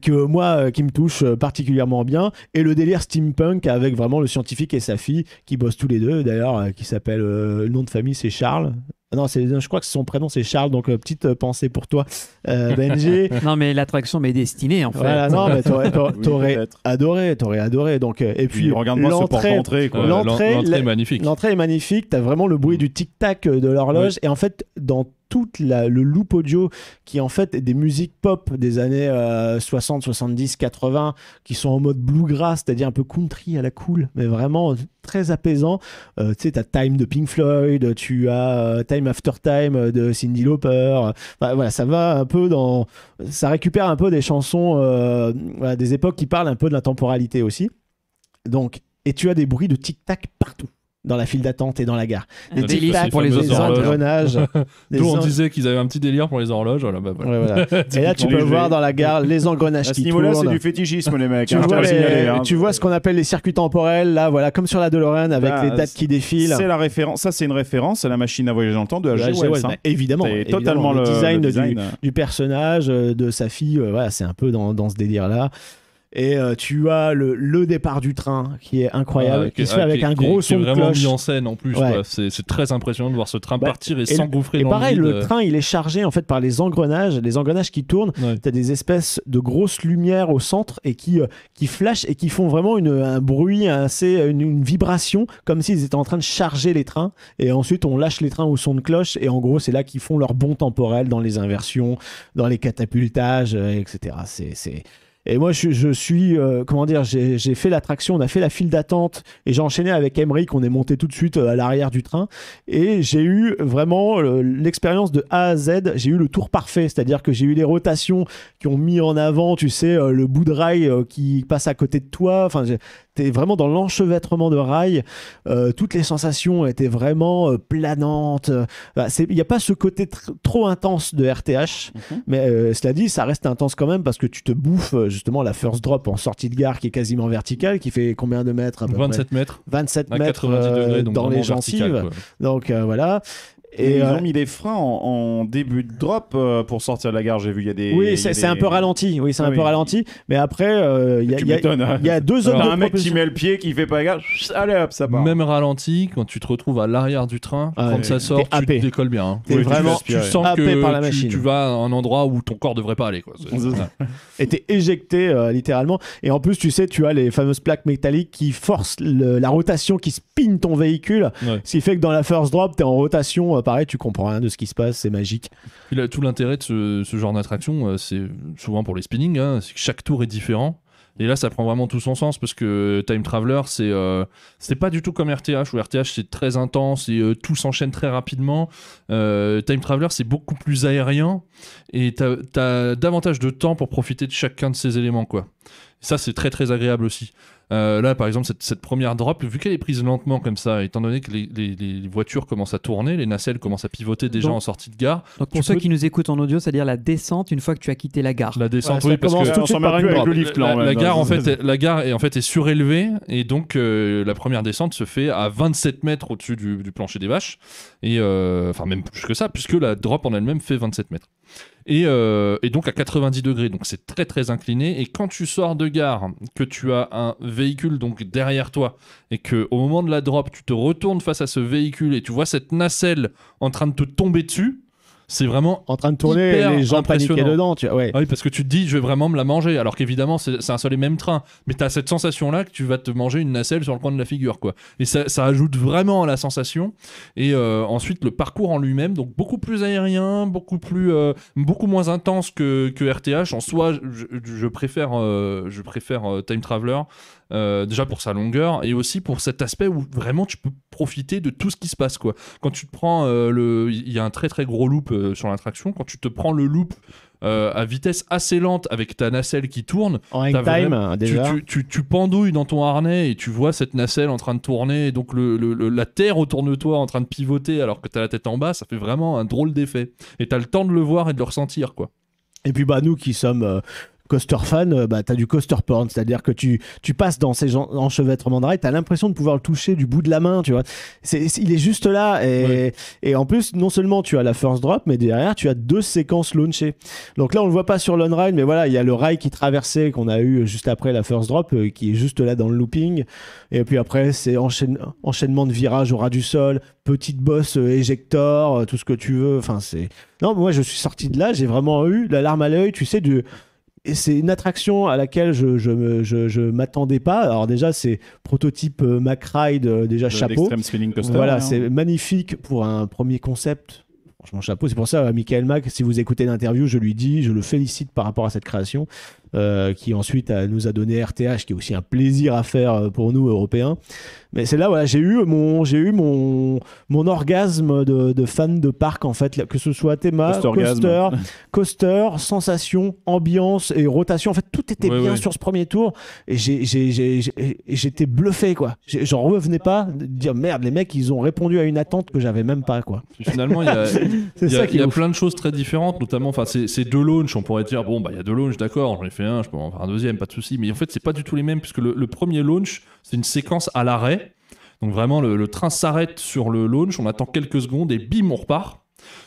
que moi euh, qui me touche euh, particulièrement bien et le délire steampunk avec vraiment le scientifique et sa fille qui bossent tous les deux d'ailleurs euh, qui s'appelle le nom de famille c'est Charles non c'est je crois que son prénom c'est Charles donc euh, petite euh, pensée pour toi euh, Benji Non, mais l'attraction m'est destinée en fait. voilà non mais t'aurais, t'aurais- Oui, adoré t'aurais adoré donc et Puis puis regarde-moi ce l'entrée porte-entrée, quoi. Euh, l'en- l'entrée, est magnifique. L'entrée est magnifique, t'as vraiment le bruit du tic-tac euh, de l'horloge et en fait dans toute la, le loop audio qui en fait est des musiques pop des années euh, 60, 70, 80 qui sont en mode bluegrass, c'est-à-dire un peu country à la cool, mais vraiment très apaisant. Euh, tu sais, t'as Time de Pink Floyd, tu as euh, Time After Time euh, de Cindy Lauper. Voilà, ça va un peu dans, ça récupère un peu des chansons euh, des époques qui parlent un peu de la temporalité aussi. Donc, et tu as des bruits de tic-tac partout dans la file d'attente et dans la gare. Des tic-tac, pour les engrenages. D'où on en- disait qu'ils avaient un petit délire pour les horloges. Voilà, bah, voilà. Ouais, voilà. Et là, tu peux voir dans la gare les engrenages À ce qui niveau-là, c'est du fétichisme, les mecs. Tu, hein, vois, les- signaler, hein. tu vois ce qu'on appelle les circuits temporels, là, voilà, comme sur la DeLorean avec Bah, les dates qui défilent. C'est la référence. Ça, c'est une référence à la machine à voyager dans le temps de H.G. ouais, Wells. ouais, hein. bah, évidemment, C'est totalement le, design, le du- design. Du, personnage, euh, de sa fille, euh, voilà, c'est un peu dans, dans ce délire-là. Et euh, tu as le, le départ du train qui est incroyable, Ouais, qui se ah, fait avec qui- un qui- gros qui est son de vraiment cloche. mis en scène en plus. Ouais. quoi. C'est c'est très impressionnant de voir ce train Bah, partir et, et s'engouffrer Et dans pareil, le le vide. train, il est chargé en fait par les engrenages, les engrenages qui tournent. Ouais. Tu as des espèces de grosses lumières au centre et qui, euh, qui flashent et qui font vraiment une, un bruit, assez, une, une vibration, comme s'ils étaient en train de charger les trains. Et ensuite, on lâche les trains au son de cloche. Et en gros, c'est là qu'ils font leur bond temporel dans les inversions, dans les catapultages, euh, etc. C'est. Et moi, je, suis, euh, comment dire, j'ai fait l'attraction, on a fait la file d'attente et j'ai enchaîné avec Emmerich, on est monté tout de suite euh, à l'arrière du train et j'ai eu vraiment euh, l'expérience de A à Z. J'ai eu le tour parfait, c'est-à-dire que j'ai eu les rotations qui ont mis en avant, tu sais, euh, le bout de rail qui passe à côté de toi. Enfin, t'es vraiment dans l'enchevêtrement de rails. Euh, toutes les sensations étaient vraiment euh, planantes. Bah, c'est- Il n'y a pas ce côté tr- trop intense de RTH, Mhm. mais euh, cela dit, ça reste intense quand même parce que tu te bouffes justement la first drop en sortie de gare qui est quasiment verticale, qui fait combien de mètres à peu près? 27 mètres 27 à mètres 90 euh, degrés, donc dans les gencives. quoi. Donc euh, voilà. Et Et ils euh, ont mis des freins en, en début de drop euh, pour sortir de la gare. J'ai vu, il y a des. oui, a c'est des- un peu ralenti. Oui, c'est Ah un oui. peu ralenti. Mais après, euh, il y, a- Tu il y hein. il y a deux de un mec qui met le pied, qui fait pas gaffe. Allez hop, ça part. Même ralenti, quand tu te retrouves à l'arrière du train, Ah, quand ça sort, tu happé. te décolles bien. hein. Oui, tu vraiment Tu ouais. sens happé que par la tu- machine. Tu, vas à un endroit où ton corps devrait pas aller. Quoi. Et t'es éjecté euh, littéralement. Et en plus, tu sais, tu as les fameuses plaques métalliques qui forcent le- la rotation, qui spin ton véhicule. Ce qui fait que dans la first drop, t'es en rotation. Pareil, tu comprends rien de ce qui se passe. C'est magique. Tout l'intérêt de ce, genre d'attraction, euh, c'est souvent pour les spinning, hein, c'est que chaque tour est différent. Et là, ça prend vraiment tout son sens parce que Time Traveler, c'est euh, pas du tout comme RTH où RTH c'est très intense et euh, tout s'enchaîne très rapidement. Time Traveler, c'est beaucoup plus aérien et t'as as davantage de temps pour profiter de chacun de ces éléments, quoi. Et ça, c'est très très agréable aussi. Euh, là, par exemple, cette, cette première drop, vu qu'elle est prise lentement comme ça, étant donné que les, les- les voitures commencent à tourner, les nacelles commencent à pivoter déjà Donc- en sortie de gare, Donc pour ceux peux- qui nous écoute en audio, c'est-à-dire la descente une fois que tu as quitté la gare. la descente, Ouais, ça oui, parce que tout de on suite par une drop. le lift la, là. la gare en fait est- la gare est en fait est surélevée et donc euh, la première descente se fait à 27 mètres au-dessus du, du plancher des vaches et euh, enfin même plus que ça puisque la drop en elle-même fait 27 mètres Et, euh, et donc à 90 degrés, donc c'est très très incliné. Et quand tu sors de gare, que tu as un véhicule donc derrière toi, et que au moment de la drop, tu te retournes face à ce véhicule et tu vois cette nacelle en train de te tomber dessus, c'est vraiment En train de tourner, les gens impressionnant. dedans, tu vois. Ouais. ah oui, parce que tu te dis, je vais vraiment me la manger. Alors qu'évidemment, c'est un seul et même train. Mais tu as cette sensation-là que tu vas te manger une nacelle sur le coin de la figure. quoi. Et ça, ça ajoute vraiment à la sensation. Et euh, ensuite, le parcours en lui-même, donc beaucoup plus aérien, beaucoup, plus, euh, beaucoup moins intense que, que RTH. En soi, je, je préfère, euh, je préfère euh, Time Traveler. Euh, déjà pour sa longueur et aussi pour cet aspect où vraiment tu peux profiter de tout ce qui se passe quoi. Quand tu te prends euh, le, il y a un très très gros loop euh, sur l'attraction. Quand tu te prends le loop euh, à vitesse assez lente avec ta nacelle qui tourne, En time, vraiment- hein, tu, déjà. tu, tu, tu pendouilles dans ton harnais et tu vois cette nacelle en train de tourner, et donc le, le- le- la terre autour de toi en train de pivoter alors que t'as la tête en bas, ça fait vraiment un drôle d'effet. Et t'as le temps de le voir et de le ressentir quoi. Et puis bah nous qui sommes euh, coaster fans, euh, bah t'as du coaster porn, c'est-à-dire que tu, tu passes dans ces enchevêtrements de rails, t'as l'impression de pouvoir le toucher du bout de la main, tu vois. C'est, il est juste là et, Ouais. et en plus non seulement tu as la first drop, mais derrière tu as deux séquences launchées. Donc là on le voit pas sur l'on ride, mais voilà il y a le rail qui traversait qu'on a eu juste après la first drop, euh, qui est juste là dans le looping. Et puis après c'est enchaîne- enchaînement de virages au ras du sol, petite bosse euh, éjector, euh, tout ce que tu veux. Enfin c'est non, moi je suis sorti de là, j'ai vraiment eu la larme à l'œil, tu sais, du. Et c'est une attraction à laquelle je je, me- je, je m'attendais pas. Alors déjà c'est prototype euh, Mac Ride, euh, déjà chapeau. Coaster. Voilà, hein. c'est magnifique pour un premier concept. Franchement, chapeau. C'est pour ça, euh, Michael Mack, si vous écoutez l'interview, je lui dis, je le félicite par rapport à cette création, euh, qui ensuite a- nous a donné RTH, qui est aussi un plaisir à faire euh, pour nous, Européens. Mais c'est là, voilà, j'ai eu mon, j'ai eu mon, mon orgasme de, de fan de parc, en fait, que ce soit théma, coaster, coaster, sensation, ambiance et rotation. En fait, tout était Ouais, bien ouais. sur ce premier tour. Et j'étais bluffé, quoi. J'en revenais pas de dire merde, les mecs, ils ont répondu à une attente que j'avais même pas, quoi. Finalement, il y a, y a, y plein de choses très différentes, notamment, enfin, c'est c'est deux launchs. On pourrait dire, bon, bah, il y a deux launchs, d'accord, j'en ai fait un, je peux en faire un deuxième, pas de souci. Mais en fait, c'est pas du tout les mêmes, puisque le, premier launch, c'est une séquence à l'arrêt. Donc vraiment, le, train s'arrête sur le launch, on attend quelques secondes et bim, on repart.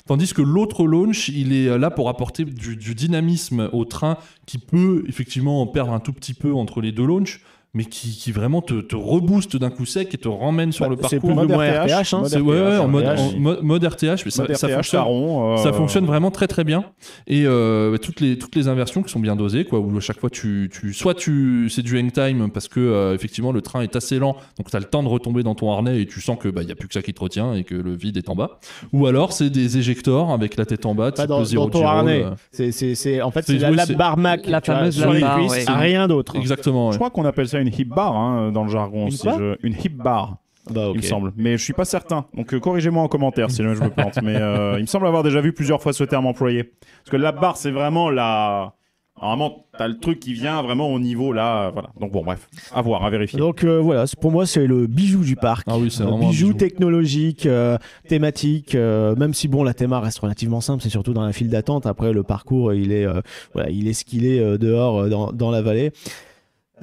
Tandis que l'autre launch, il est là pour apporter du, du dynamisme au train qui peut effectivement en perdre un tout petit peu entre les deux launchs, mais qui, qui vraiment te, te rebooste d'un coup sec et te ramène sur le Bah, c'est parcours. plus ou Mode moins RTH, hein. mode C'est ouais, ouais, en mode, en mode- mode RTH, mais ça, Mode ça RTH, fonctionne, rond, euh, ça fonctionne vraiment très très bien. Et euh, toutes, les, toutes les inversions qui sont bien dosées, quoi, où à chaque fois tu, tu soit tu c'est du hang time parce que euh, effectivement le train est assez lent, donc tu as le temps de retomber dans ton harnais et tu sens que bah il y a plus que ça qui te retient et que le vide est en bas. Ou alors c'est des éjectors avec la tête en bas, type dans, Zero dans ton harnais. euh, C'est, c'est, c'est- en fait, C'est- c'est la c'est- Mac. La vois, fameuse sur les cuisses, ouais. rien d'autre. Exactement. Je crois qu'on appelle ça une hip bar hein, dans le jargon. Une si quoi je- Une hip bar, Bah, il me semble. Mais je suis pas certain. Donc euh, corrigez-moi en commentaire si jamais je me plante. Mais euh, il me semble avoir déjà vu plusieurs fois ce terme employé. Parce que la bar, c'est vraiment la. Normalement, t'as le truc qui vient vraiment au niveau là. Voilà. Donc bon, bref, à voir, à vérifier. Donc euh, voilà, pour moi, c'est le bijou du parc. Ah oui, c'est Un vraiment un bijou, bijou. technologique, euh, thématique, euh, même si bon la théma reste relativement simple, c'est surtout dans la file d'attente. Après le parcours, il est euh, voilà, il est ce qu'il est euh, dehors euh, dans, dans la vallée.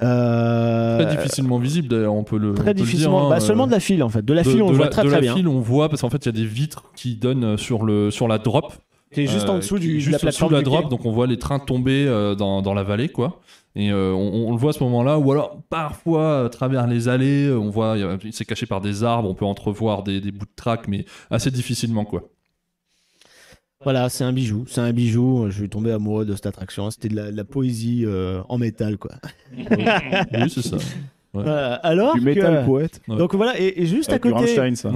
Euh, Très difficilement visible d'ailleurs, on peut le. très peut le dire, difficilement. hein, bah, euh, seulement de la file en fait. De la de- file, on de le voit la- très de très la bien. file, on voit parce qu'en fait il y a des vitres qui donnent sur le sur la drop. C'est juste Euh, en dessous qui- du, de juste la en dessous de la drop, donc on voit les trains tomber euh, dans, dans la vallée, quoi. Et euh, on, on le voit à ce moment-là, ou alors parfois à travers les allées, euh, on voit, il c'est caché par des arbres, on peut entrevoir des, des bouts de track, mais assez difficilement, quoi. Voilà, c'est un bijou, c'est un bijou. Je suis tombé amoureux de cette attraction. C'était de la, de la poésie euh, en métal, quoi. oui, c'est ça. Ouais. Voilà, alors du que- métal poète. Ouais. Donc voilà, et, et juste à côté,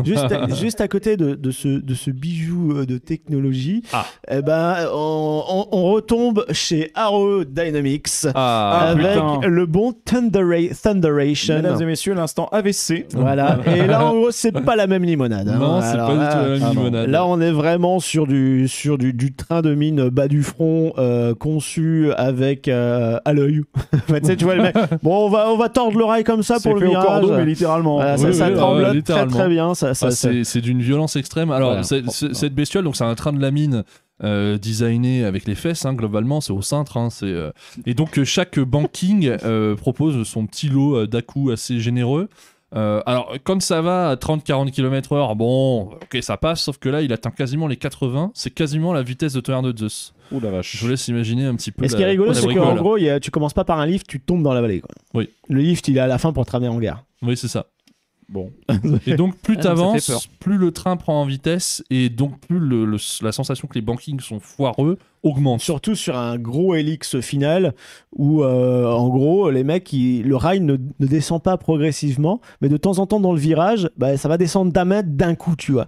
juste à, juste à côté de, de ce, de ce bijou euh, de technologie, Ah. eh ben, on, on- on retombe chez Arrow Dynamics Ah, avec putain. le bon Thundera- Thunderation. Mesdames et messieurs, l'instant AVC. Voilà. Et là, en gros, c'est pas la même limonade. hein. non, c'est pas là, du tout la même ah non. limonade. Là, on est vraiment sur du, sur du, du train de mine bas du front euh, conçu avec euh, à l'œil. Tu sais, tu vois le mec. Bon, on va, on va tordre le comme ça pour le fait au virage. cordeau, mais littéralement. Voilà, ça, Oui, ouais, très très bien. Ça, ça, Ah, c'est d'une violence extrême. Alors, Voilà. c'est- c'est- cette bestiole, donc c'est un train de la mine euh, designé avec les fesses, hein, globalement, c'est au cintre. hein, euh, Et donc, euh, chaque banking euh, propose son petit lot d'à-coups assez généreux. Euh, alors, quand ça va à 30-40 km/h, bon, ok, ça passe, sauf que là, il atteint quasiment les 80. C'est quasiment la vitesse de Tonnerre de Zeus. Ouh la Je vache. vous laisse imaginer un petit peu. Et ce la- qui est rigolo, c'est qu'en gros, il y a- tu commences pas par un lift, tu tombes dans la vallée. Quoi. Oui. Le lift, il est à la fin pour te ramener en gare. Oui, c'est ça. Bon. Et donc, plus Ah, t'avances, plus le train prend en vitesse, et donc plus le- le- la sensation que les bankings sont foireux augmente. Surtout sur un gros hélix final où, euh, en gros, les mecs, ils- le rail ne, ne descend pas progressivement, mais de temps en temps, dans le virage, bah, ça va descendre d'un mètre d'un coup, tu vois.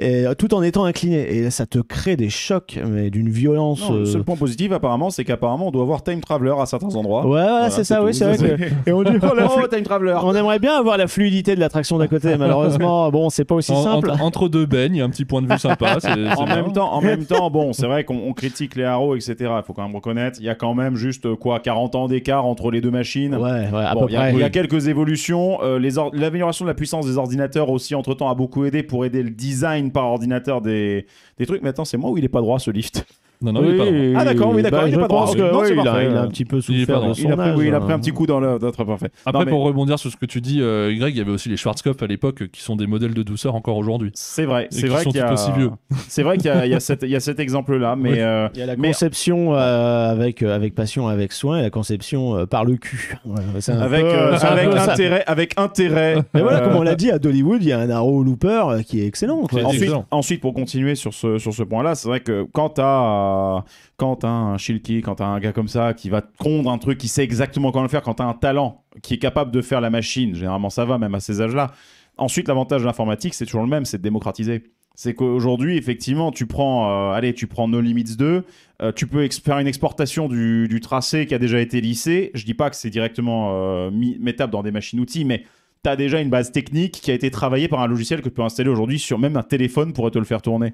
Et, euh, tout en étant incliné. Et ça te crée des chocs, mais d'une violence. Non, le euh, seul point positif, apparemment, c'est qu'apparemment, on doit avoir Time Traveler à certains endroits. Ouais, voilà, Voilà, c'est ça, oui, c'est vrai que. Et on dit, oh, la Oh, Time Traveler On aimerait bien avoir la fluidité de l'attraction d'à côté, malheureusement, bon, c'est pas aussi En- simple. entre, entre deux beignes, il y a un petit point de vue sympa. c'est- c'est en bien. même temps, en même temps, bon, c'est vrai qu'on on critique les haros, etc. Il faut quand même reconnaître, il y a quand même juste euh, quoi, 40 ans d'écart entre les deux machines. Ouais, ouais, à Bon, peu il y, a- près. il y a quelques évolutions. euh, L'amélioration de la puissance des ordinateurs aussi, entre temps, a beaucoup aidé pour aider le design par ordinateur des, des trucs. Mais attends, c'est moi où il est pas droit ce lift? Non, non, il est pas. Ah, d'accord, oui, d'accord, il est je pas droit. pense que, Non, oui, il, a, il un petit peu Il est pas souffert droit. de son il a, pris, âge, oui, il a pris un petit coup dans le. Très parfait. Après, Non, mais pour rebondir sur ce que tu dis, euh, Greg, il y avait aussi les Schwarzkopf à l'époque qui sont des modèles de douceur encore aujourd'hui. C'est vrai, c'est vrai qu'il y a. tout aussi vieux. C'est vrai qu'il y a, il y a cet, il y a cet exemple-là, mais. Oui. euh, Il y a la Mais- conception euh, avec, euh, avec passion, avec soin, et la conception euh, par le cul. Ouais, c'est un avec avec intérêt avec intérêt Mais voilà, comme on l'a dit, à Dollywood, il y a un arrow looper qui est excellent. ensuite, pour continuer sur ce sur ce point-là c'est vrai que quand t'as quand t'as un Shilky quand t'as un gars comme ça qui va te pondre un truc qui sait exactement comment le faire quand t'as un talent qui est capable de faire la machine généralement ça va même à ces âges-là ensuite l'avantage de l'informatique c'est toujours le même c'est de démocratiser c'est qu'aujourd'hui, effectivement, tu prends, euh, allez, tu prends No Limits 2, euh, tu peux faire une exportation du, tracé qui a déjà été lissé. Je dis pas que c'est directement euh, mettable dans des machines-outils, mais tu as déjà une base technique qui a été travaillée par un logiciel que tu peux installer aujourd'hui sur même un téléphone pourrait te le faire tourner.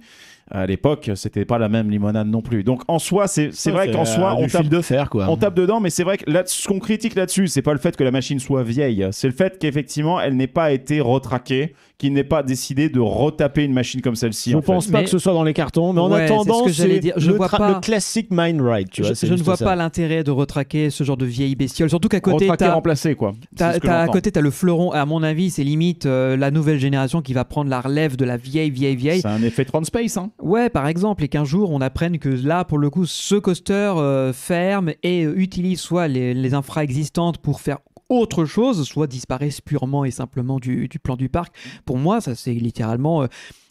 À l'époque, c'était pas la même limonade non plus. Donc en soi, c'est c'est vrai qu'en soi, on tape de fer, quoi. on tape dedans, mais c'est vrai que là, ce qu'on critique là-dessus, c'est pas le fait que la machine soit vieille, c'est le fait qu'effectivement, elle n'ait pas été retraquée, qu'il n'ait pas décidé de retaper une machine comme celle-ci. Je en ne pense fait. pas Mais- que ce soit dans les cartons, mais en Ouais, attendant, c'est. Je le, vois pas- le classique Mind Ride, tu je, vois. c'est je ne vois ça. pas l'intérêt de retraquer ce genre de vieille bestiole. Surtout qu'à côté, Retraquer, remplacer, quoi. à côté, t'as le fleuron. À mon avis, c'est limite euh, la nouvelle génération qui va prendre la relève de la vieille, vieille, vieille. C'est un effet Tron Space, hein. Ouais, par exemple, et qu'un jour on apprenne que là, pour le coup, ce coaster euh, ferme et euh, utilise soit les, les infra existantes pour faire autre chose, soit disparaissent purement et simplement du, du plan du parc. Pour moi, ça c'est littéralement euh,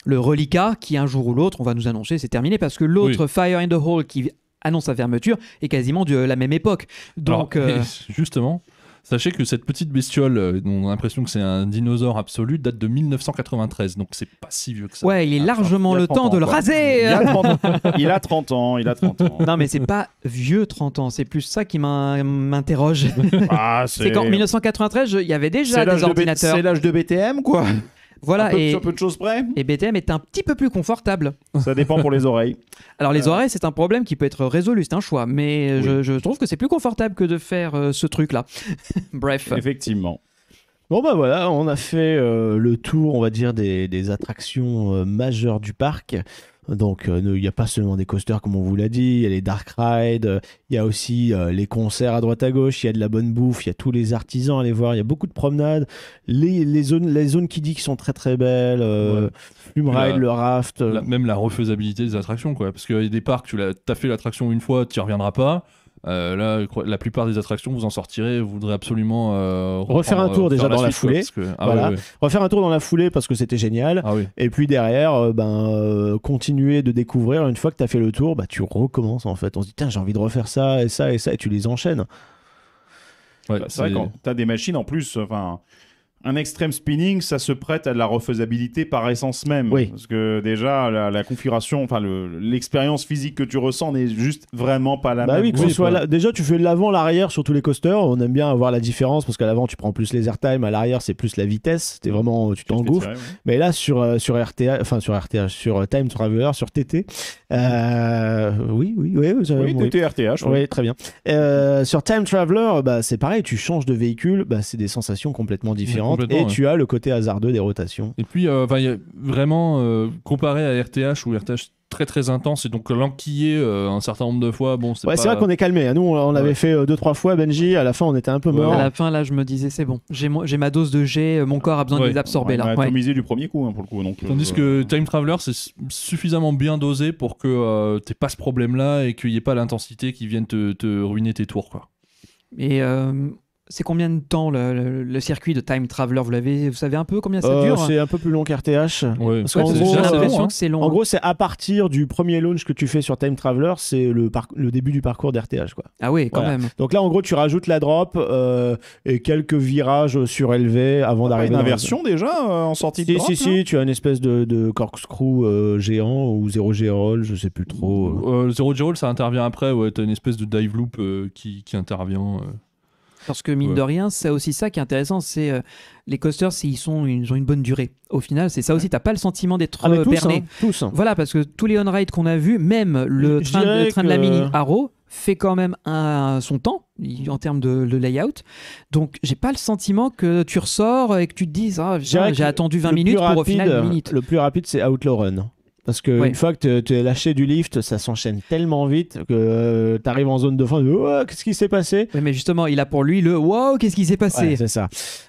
le reliquat qui un jour ou l'autre on va nous annoncer c'est terminé parce que l'autre Fire in the Hole qui annonce sa fermeture est quasiment de la même époque. Donc Alors, euh, justement, sachez que cette petite bestiole, euh, dont on a l'impression que c'est un dinosaure absolu, date de 1993, donc c'est pas si vieux que ça. ouais, il est Ah, largement il le 30 temps de le raser. Il a 30 ans. Il a 30 ans, il a 30 ans. Non mais c'est pas vieux 30 ans, c'est plus ça qui m'in- m'interroge. Ah, C'est qu'en 1993, je- il y avait déjà des B- ordinateurs. C'est l'âge de BTM, quoi. Voilà, un peu, et, sur peu de choses près. et BTM est un petit peu plus confortable. Ça dépend pour les oreilles. Alors les Euh. oreilles, c'est un problème qui peut être résolu, c'est un choix, mais je, je trouve que c'est plus confortable que de faire euh, ce truc-là. Bref. Effectivement. Bon bah voilà, on a fait euh, le tour, on va dire, des, des attractions euh, majeures du parc. Donc euh, il n'y a pas seulement des coasters comme on vous l'a dit, il y a les dark rides, euh, il y a aussi euh, les concerts à droite à gauche, il y a de la bonne bouffe, il y a tous les artisans à aller voir, il y a beaucoup de promenades, les, les zones les zones qui dit qui sont très très belles, euh, Ouais. Flume La- Ride, le raft. euh, La- même la refaisabilité des attractions, quoi. Parce qu'il y a des parcs, tu l'as, t'as fait l'attraction une fois, tu n'y reviendras pas. Euh, là, la plupart des attractions, vous en sortirez, vous voudrez absolument euh, Refaire un reprendre, tour euh, déjà dans la foulée. ah. Refaire un tour dans la foulée parce que c'était génial. Ah oui. Et puis derrière, euh, ben, euh, continuer de découvrir. Une fois que tu as fait le tour, bah, tu recommences en fait. On se dit, tiens, j'ai envie de refaire ça et ça et ça, et tu les enchaînes. Ouais, c'est vrai quand t'as des machines en plus, enfin, un extreme spinning, ça se prête à de la refaisabilité par essence même. Oui. Parce que déjà, la, la configuration, enfin, le- l'expérience physique que tu ressens n'est juste vraiment pas la bah même. oui, que ce oui, soit quoi. là- déjà, tu fais l'avant, l'arrière sur tous les coasters. On aime bien avoir la différence parce qu'à l'avant, tu prends plus les airtime, à l'arrière, c'est plus la vitesse. T'es vraiment, tu t'engouffres. Ouais. Mais là, sur, euh, sur RTA, enfin sur RTA, sur euh, Time Traveler, sur TT, euh, oui, oui, oui, oui, Oui, t'étais RTH. Oui, très bien. Euh, sur Time Traveler, bah, c'est pareil, tu changes de véhicule, bah, c'est des sensations complètement différentes et tu as le côté hasardeux des rotations. Et puis, euh, enfin, vraiment, euh, comparé à RTH, où RTH très très intense et donc l'enquiller euh, un certain nombre de fois, bon, c'est Ouais, pas... c'est vrai qu'on est calmé. Nous, on, on l'avait Ouais. fait deux, trois fois, Benji. À la fin, on était un peu Ouais. mort. À la fin, là, je me disais, c'est bon, j'ai ma dose de G, mon corps a besoin de les absorber On là. a Ouais. atomisé du premier coup, hein, pour le coup. Donc, Tandis euh, que Time Traveler, c'est su- suffisamment bien dosé pour que euh, t'aies pas ce problème-là et qu'il n'y ait pas l'intensité qui vienne te, te ruiner tes tours, quoi. Et euh, c'est combien de temps le, le- le circuit de Time Traveler vous, l'avez, vous savez un peu combien ça Euh, dure? c'est un peu plus long qu'RTH. Ouais. Parce Ouais, gros, j'ai euh, l'impression hein. que c'est long. En hein. gros, c'est à partir du premier launch que tu fais sur Time Traveler, c'est le, début du parcours d'RTH. Quoi. Ah oui, quand Voilà. même. Donc là, en gros, tu rajoutes la drop euh, et quelques virages surélevés avant pas d'arriver une inversion déjà euh, en sortie de Si, drop, si, si, tu as une espèce de, de corkscrew euh, géant ou zéro G-roll, je sais plus trop. euh. Euh, Zero G-Roll, ça intervient après, ouais, t'as une espèce de dive loop euh, qui, qui intervient. Parce que mine Ouais. de rien, c'est aussi ça qui est intéressant, c'est euh, les coasters, ils, sont, ils ont une bonne durée. Au final, c'est ça aussi, t'as pas le sentiment d'être Ah, euh, tous, hein, tous. Voilà, parce que tous les on-ride qu'on a vus, même le Je train, dirais le train de la mini Arrow fait quand même un, son temps en termes de, de layout. Donc, j'ai pas le sentiment que tu ressors et que tu te dises ah, j'ai attendu 20 le minutes plus pour au rapide, final une minute. Le plus rapide, c'est Outlaw Run. Parce que Ouais. une fois que tu es lâché du lift, ça s'enchaîne tellement vite que tu arrives en zone de fin. tu dis, Oh, Qu'est-ce qui s'est passé? Ouais, mais justement, il a pour lui le wow, qu'est-ce qui s'est passé? Ouais, C'est ça.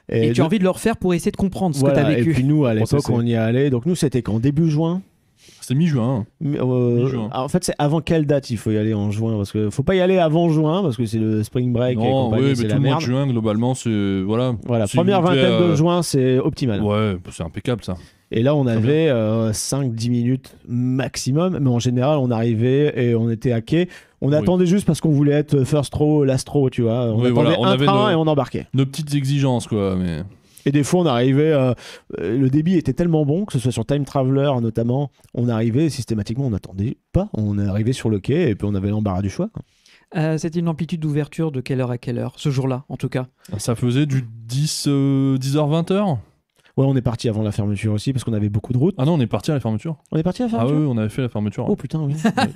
Et, tu de- as envie de le refaire pour essayer de comprendre ce voilà, que tu as Et vécu. puis nous, à l'époque, on y est allé. Donc nous, c'était qu'en début juin? C'est mi-juin. euh, Mi-juin. en fait, c'est avant quelle date il faut y aller en juin? Parce que faut pas y aller avant juin parce que c'est le spring break et Non, oui, mais la tout le mois de juin, globalement, c'est. Voilà. Voilà, première vingtaine de euh, juin, c'est optimal. Ouais, c'est impeccable ça. Et là, on avait 5-10 minutes maximum, mais en général, on arrivait et on était à quai. On Oui. attendait juste parce qu'on voulait être first row, last row, tu vois. On Oui, attendait voilà, on un avait train nos- et on embarquait. Nos petites exigences, quoi. Mais Et des fois, on arrivait, euh, euh, le débit était tellement bon, que ce soit sur Time Traveler notamment, on arrivait systématiquement, on n'attendait pas, on arrivait sur le quai et puis on avait l'embarras du choix. quoi. Euh, C'était une amplitude d'ouverture de quelle heure à quelle heure Ce jour-là, en tout cas? ça faisait du 10, euh, 10h, 20h. Ouais, on est parti avant la fermeture aussi parce qu'on avait beaucoup de routes. Ah non, on est parti à la fermeture. On est parti à la Ah fermeture oui, on avait fait la fermeture. Oh putain, oui.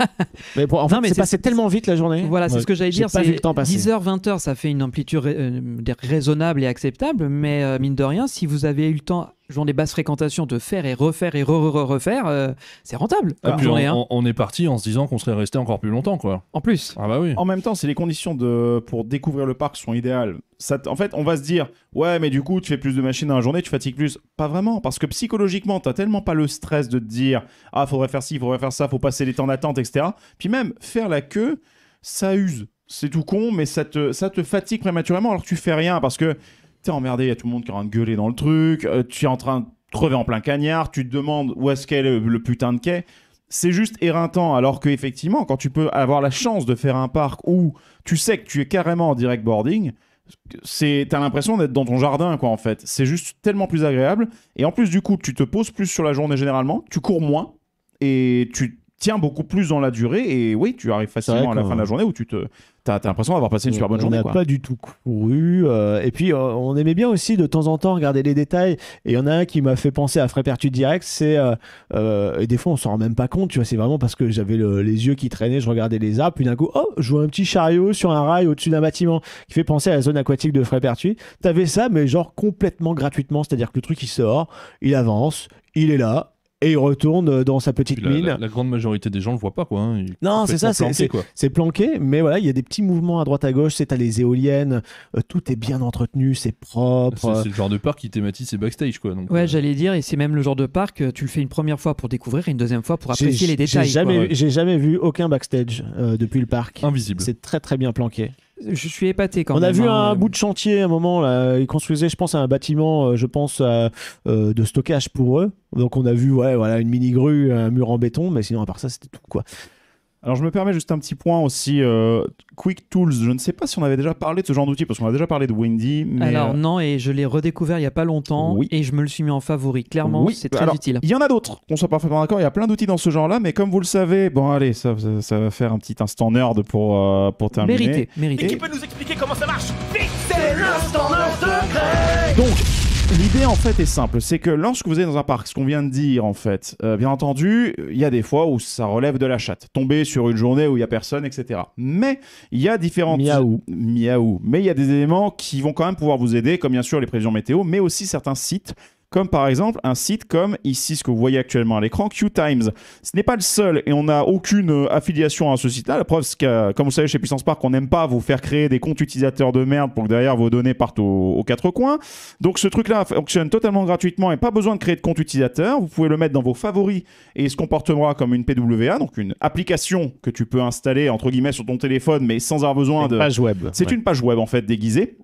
mais bon, en fait, c'est passé tellement vite la journée. Voilà, c'est Ouais. ce que j'allais dire. pas vu C'est le temps passer. 10h, 20h, ça fait une amplitude euh, raisonnable et acceptable, mais euh, mine de rien, si vous avez eu le temps, jouant des basses fréquentations, de faire et refaire et re-re-refaire, euh, c'est rentable puis journée. on, hein. on- on est parti en se disant qu'on serait resté encore plus longtemps, quoi. En plus. Ah bah oui. En même temps, si les conditions de... pour découvrir le parc sont idéales, ça t- en fait, on va se dire, ouais, mais du coup, tu fais plus de machines dans la journée, tu fatigues plus. Pas vraiment, parce que psychologiquement, t'as tellement pas le stress de te dire, ah, faudrait faire ci, faudrait faire ça, faut passer les temps d'attente, etc. Puis même, faire la queue, ça use. C'est tout con, mais ça te, ça te fatigue prématurément alors que tu fais rien, parce que emmerdé, il y a tout le monde qui est en train de gueuler dans le truc, euh, tu es en train de crever en plein cagnard, tu te demandes où est-ce qu'est le, le putain de quai. C'est juste éreintant, alors que effectivement, quand tu peux avoir la chance de faire un parc où tu sais que tu es carrément en direct boarding, c'est t'as l'impression d'être dans ton jardin quoi en fait. C'est juste tellement plus agréable et en plus du coup, tu te poses plus sur la journée généralement, tu cours moins et tu tiens beaucoup plus dans la durée et oui, tu arrives facilement à la fin de la journée où tu te t'as, l'impression d'avoir passé une super bonne on journée n'a quoi. pas du tout couru. euh, et puis, euh, on aimait bien aussi de temps en temps regarder les détails. Et il y en a un qui m'a fait penser à Frépertu Direct. C'est euh, euh, et des fois, on s'en rend même pas compte. Tu vois, c'est vraiment parce que j'avais le- les yeux qui traînaient, je regardais les arbres. Puis d'un coup, oh, je vois un petit chariot sur un rail au-dessus d'un bâtiment qui fait penser à la zone aquatique de Frépertu. T'avais ça, mais genre complètement gratuitement. C'est-à-dire que le truc, il sort, il avance, il est là. Et il retourne dans sa petite la, mine. la- la grande majorité des gens le voient pas, quoi. hein. Non, c'est ça, c'est- planqué, quoi. C'est planqué, mais voilà, il y a des petits mouvements à droite à gauche. C'est t'as les éoliennes, euh, tout est bien entretenu, c'est propre. C'est le genre de parc qui thématise ses backstage, quoi. Donc, Ouais, euh, j'allais dire, et c'est même le genre de parc, euh, tu le fais une première fois pour découvrir et une deuxième fois pour apprécier les J'ai détails. jamais, j'ai jamais vu aucun backstage euh, depuis le parc. invisible. C'est très très bien planqué. Je suis épaté quand On même. a vu hein. un bout de chantier à un moment là, ils construisaient, je pense, un bâtiment, euh, je pense, euh, de stockage pour eux. Donc on a vu, ouais, voilà, une mini grue, un mur en béton, mais sinon à part ça, c'était tout quoi. Alors je me permets juste un petit point aussi euh, Quick Tools, je ne sais pas si on avait déjà parlé de ce genre d'outil parce qu'on a déjà parlé de Windy mais Alors euh, non, et je l'ai redécouvert il y a pas longtemps Oui. et je me le suis mis en favori. Clairement, Oui, c'est très alors, utile. Il y en a d'autres, qu'on soit parfaitement d'accord. Il y a plein d'outils dans ce genre-là, mais comme vous le savez, bon, allez, ça, ça, ça va faire un petit instant nerd pour, euh, pour terminer. Mérité, mérité. Et- Qui peut nous expliquer comment ça marche? Vite C'est l'instant nerd de Greg Donc, l'idée en fait est simple c'est que lorsque vous êtes dans un parc, ce qu'on vient de dire en fait, euh, bien entendu, il y a des fois où ça relève de la chatte. Tomber sur une journée où il y a personne, etc. Mais il y a différentes. Miaou. Miaou. Mais il y a des éléments qui vont quand même pouvoir vous aider, comme bien sûr les prévisions météo, mais aussi certains sites comme par exemple un site comme ici ce que vous voyez actuellement à l'écran, QTimes. Ce n'est pas le seul et on n'a aucune euh, affiliation à ce site-là. La preuve, c'est que, comme vous savez, chez Puissance Park, on n'aime pas vous faire créer des comptes utilisateurs de merde pour que derrière vos données partent aux, aux quatre coins. Donc ce truc-là fonctionne totalement gratuitement et pas besoin de créer de compte utilisateur. Vous pouvez le mettre dans vos favoris et il se comportera comme une PWA, donc une application que tu peux installer entre guillemets sur ton téléphone, mais sans avoir besoin Une de. page web. C'est Ouais. une page web en fait déguisée.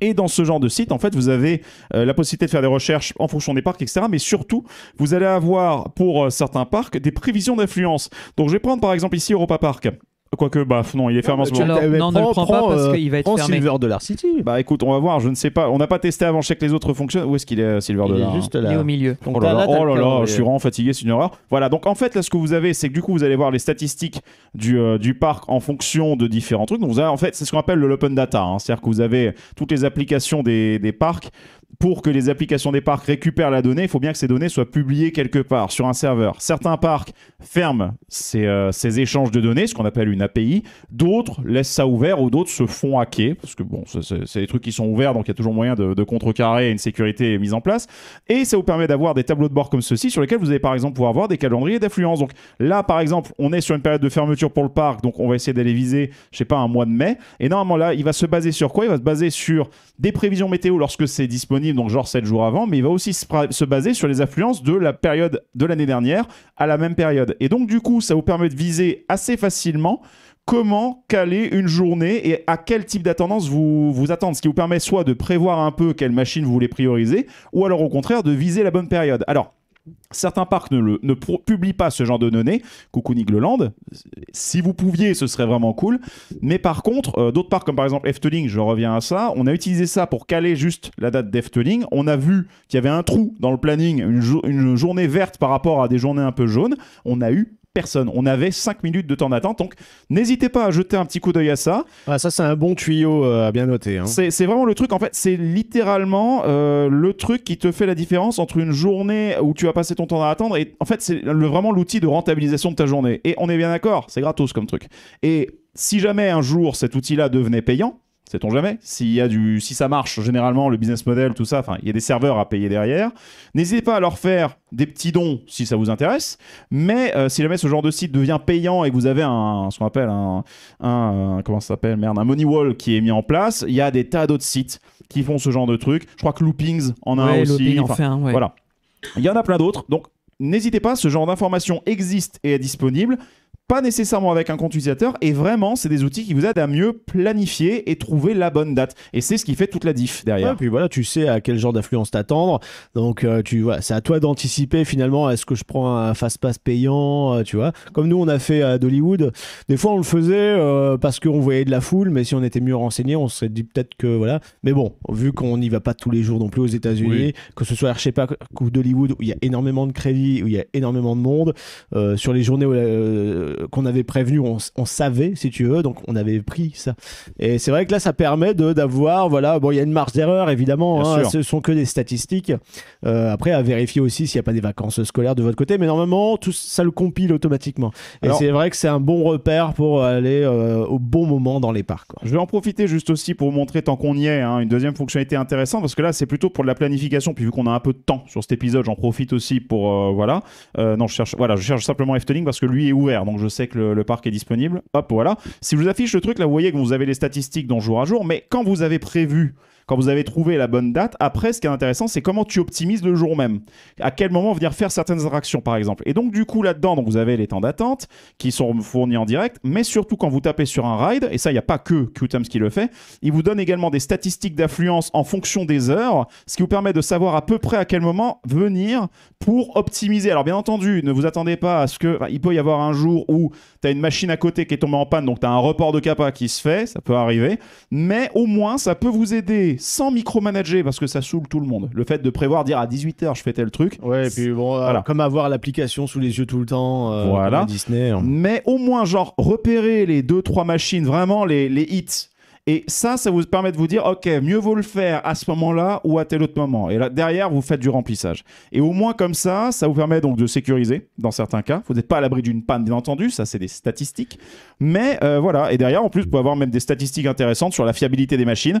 Et dans ce genre de site, en fait, vous avez euh, la possibilité de faire des recherches en fonction des parcs, etc. Mais surtout, vous allez avoir pour euh, certains parcs des prévisions d'affluence. Donc, je vais prendre par exemple ici Europa Park. Quoique, bah non, il est fermé en ce moment. Alors, non, ne le prends pas parce qu'il va être prends fermé. Silver Dollar City. Bah écoute, on va voir, je ne sais pas. On n'a pas testé avant, je sais que les autres fonctionnent. Où est-ce qu'il est, euh, Silver Il Dollar est juste Il est là. au milieu. Donc Oh là là, oh là là, je suis vraiment fatigué, c'est une horreur. Voilà, donc en fait, là, ce que vous avez, c'est que du coup, vous allez voir les statistiques du, euh, du parc en fonction de différents trucs. Donc, vous avez, en fait, c'est ce qu'on appelle le open data. hein. C'est-à-dire que vous avez toutes les applications des, des parcs. Pour que les applications des parcs récupèrent la donnée, il faut bien que ces données soient publiées quelque part sur un serveur. Certains parcs ferment ces, euh, échanges de données, ce qu'on appelle une API. D'autres laissent ça ouvert ou d'autres se font hacker, parce que bon, c'est- des trucs qui sont ouverts, donc il y a toujours moyen de, de contrecarrer une sécurité mise en place. Et ça vous permet d'avoir des tableaux de bord comme ceci sur lesquels vous allez par exemple pouvoir voir des calendriers d'affluence. Donc là, par exemple, on est sur une période de fermeture pour le parc, donc on va essayer d'aller viser, je sais pas, un mois de mai. Et normalement là, il va se baser sur quoi? Il va se baser sur des prévisions météo lorsque c'est disponible, donc genre 7 jours avant, mais il va aussi se baser sur les affluences de la période de l'année dernière à la même période. Et donc du coup, ça vous permet de viser assez facilement comment caler une journée et à quel type d'attendance vous vous attendre. Ce qui vous permet soit de prévoir un peu quelle machine vous voulez prioriser, ou alors au contraire de viser la bonne période. Alors, Certains parcs ne, publient pas ce genre de données. Coucou Nigloland. Si vous pouviez, ce serait vraiment cool. Mais par contre, euh, d'autres parcs comme par exemple Efteling, je reviens à ça, on a utilisé ça pour caler juste la date d'Efteling. On a vu qu'il y avait un trou dans le planning, une journée verte par rapport à des journées un peu jaunes. On a eu personne. On avait 5 minutes de temps d'attente. Donc n'hésitez pas à jeter un petit coup d'œil à ça. Ah, ça, c'est un bon tuyau euh, à bien noter. hein. C'est vraiment le truc, en fait, c'est littéralement euh, le truc qui te fait la différence entre une journée où tu vas passer ton temps à attendre et en fait, c'est vraiment l'outil de rentabilisation de ta journée. Et on est bien d'accord, c'est gratos comme truc. Et si jamais un jour cet outil-là devenait payant, sait-on jamais, s'il y a du, si ça marche, généralement le business model, tout ça, enfin, il y a des serveurs à payer derrière. N'hésitez pas à leur faire des petits dons si ça vous intéresse. Mais euh, si jamais ce genre de site devient payant et que vous avez un, ce qu'on appelle un, un, comment ça s'appelle, merde, un money wall qui est mis en place, il y a des tas d'autres sites qui font ce genre de trucs. Je crois que Loopings en a un aussi. Looping en Enfin, fait un, ouais. Voilà. Il y en a plein d'autres. Donc, n'hésitez pas, ce genre d'information existe et est disponible. Pas nécessairement avec un compte utilisateur. Et vraiment, c'est des outils qui vous aident à mieux planifier et trouver la bonne date. Et c'est ce qui fait toute la diff derrière. Ouais, puis voilà, tu sais à quel genre d'affluence t'attendre. Donc, euh, tu vois, c'est à toi d'anticiper finalement. Est-ce que je prends un fast pass payant, euh, tu vois Comme nous, on a fait à Dollywood. Des fois, on le faisait euh, parce qu'on voyait de la foule, mais si on était mieux renseigné, on se serait dit peut-être que voilà. Mais bon, vu qu'on n'y va pas tous les jours non plus aux États-Unis, Oui. que ce soit Archepac ou Dollywood où il y a énormément de crédits, où il y a énormément de monde, euh, sur les journées où, euh, qu'on avait prévenu, on, savait, si tu veux, donc on avait pris ça. Et c'est vrai que là, ça permet d'avoir, voilà, bon, il y a une marge d'erreur évidemment, hein, ce sont que des statistiques. Euh, après, à vérifier aussi s'il n'y a pas des vacances scolaires de votre côté, mais normalement, tout ça le compile automatiquement. Et c'est vrai que c'est un bon repère pour aller euh, au bon moment dans les parcs. quoi. Je vais en profiter juste aussi pour vous montrer, tant qu'on y est, hein, une deuxième fonctionnalité intéressante, parce que là, c'est plutôt pour de la planification, puis vu qu'on a un peu de temps sur cet épisode, j'en profite aussi pour, euh, voilà. Non, je cherche, voilà, je cherche simplement Efteling parce que lui est ouvert, donc je sais que le, le parc est disponible. Hop, voilà. Si je vous affiche le truc, là, vous voyez que vous avez les statistiques dans jour à jour, mais quand vous avez prévu quand vous avez trouvé la bonne date, après, ce qui est intéressant, c'est comment tu optimises le jour même. À quel moment venir faire certaines attractions, par exemple. Et donc, du coup, là-dedans, vous avez les temps d'attente qui sont fournis en direct, mais surtout quand vous tapez sur un ride, et ça, il n'y a pas que QTums qui le fait, il vous donne également des statistiques d'affluence en fonction des heures, ce qui vous permet de savoir à peu près à quel moment venir pour optimiser. Alors, bien entendu, ne vous attendez pas à ce que. il peut y avoir un jour où tu as une machine à côté qui est tombée en panne, donc tu as un report de capa qui se fait, ça peut arriver, mais au moins, ça peut vous aider sans micromanager, parce que ça saoule tout le monde. Le fait de prévoir, dire à 18h, je fais tel truc. Ouais, et puis bon, Voilà. comme avoir l'application sous les yeux tout le temps, euh, Voilà. Disney. hein. Mais au moins, genre, repérer les deux, trois machines, vraiment les, les hits. Et ça, ça vous permet de vous dire, ok, mieux vaut le faire à ce moment-là ou à tel autre moment. Et là, derrière, vous faites du remplissage. Et au moins comme ça, ça vous permet donc de sécuriser dans certains cas. Vous n'êtes pas à l'abri d'une panne, bien entendu, ça c'est des statistiques. Mais euh, voilà, et derrière, en plus, vous pouvez avoir même des statistiques intéressantes sur la fiabilité des machines.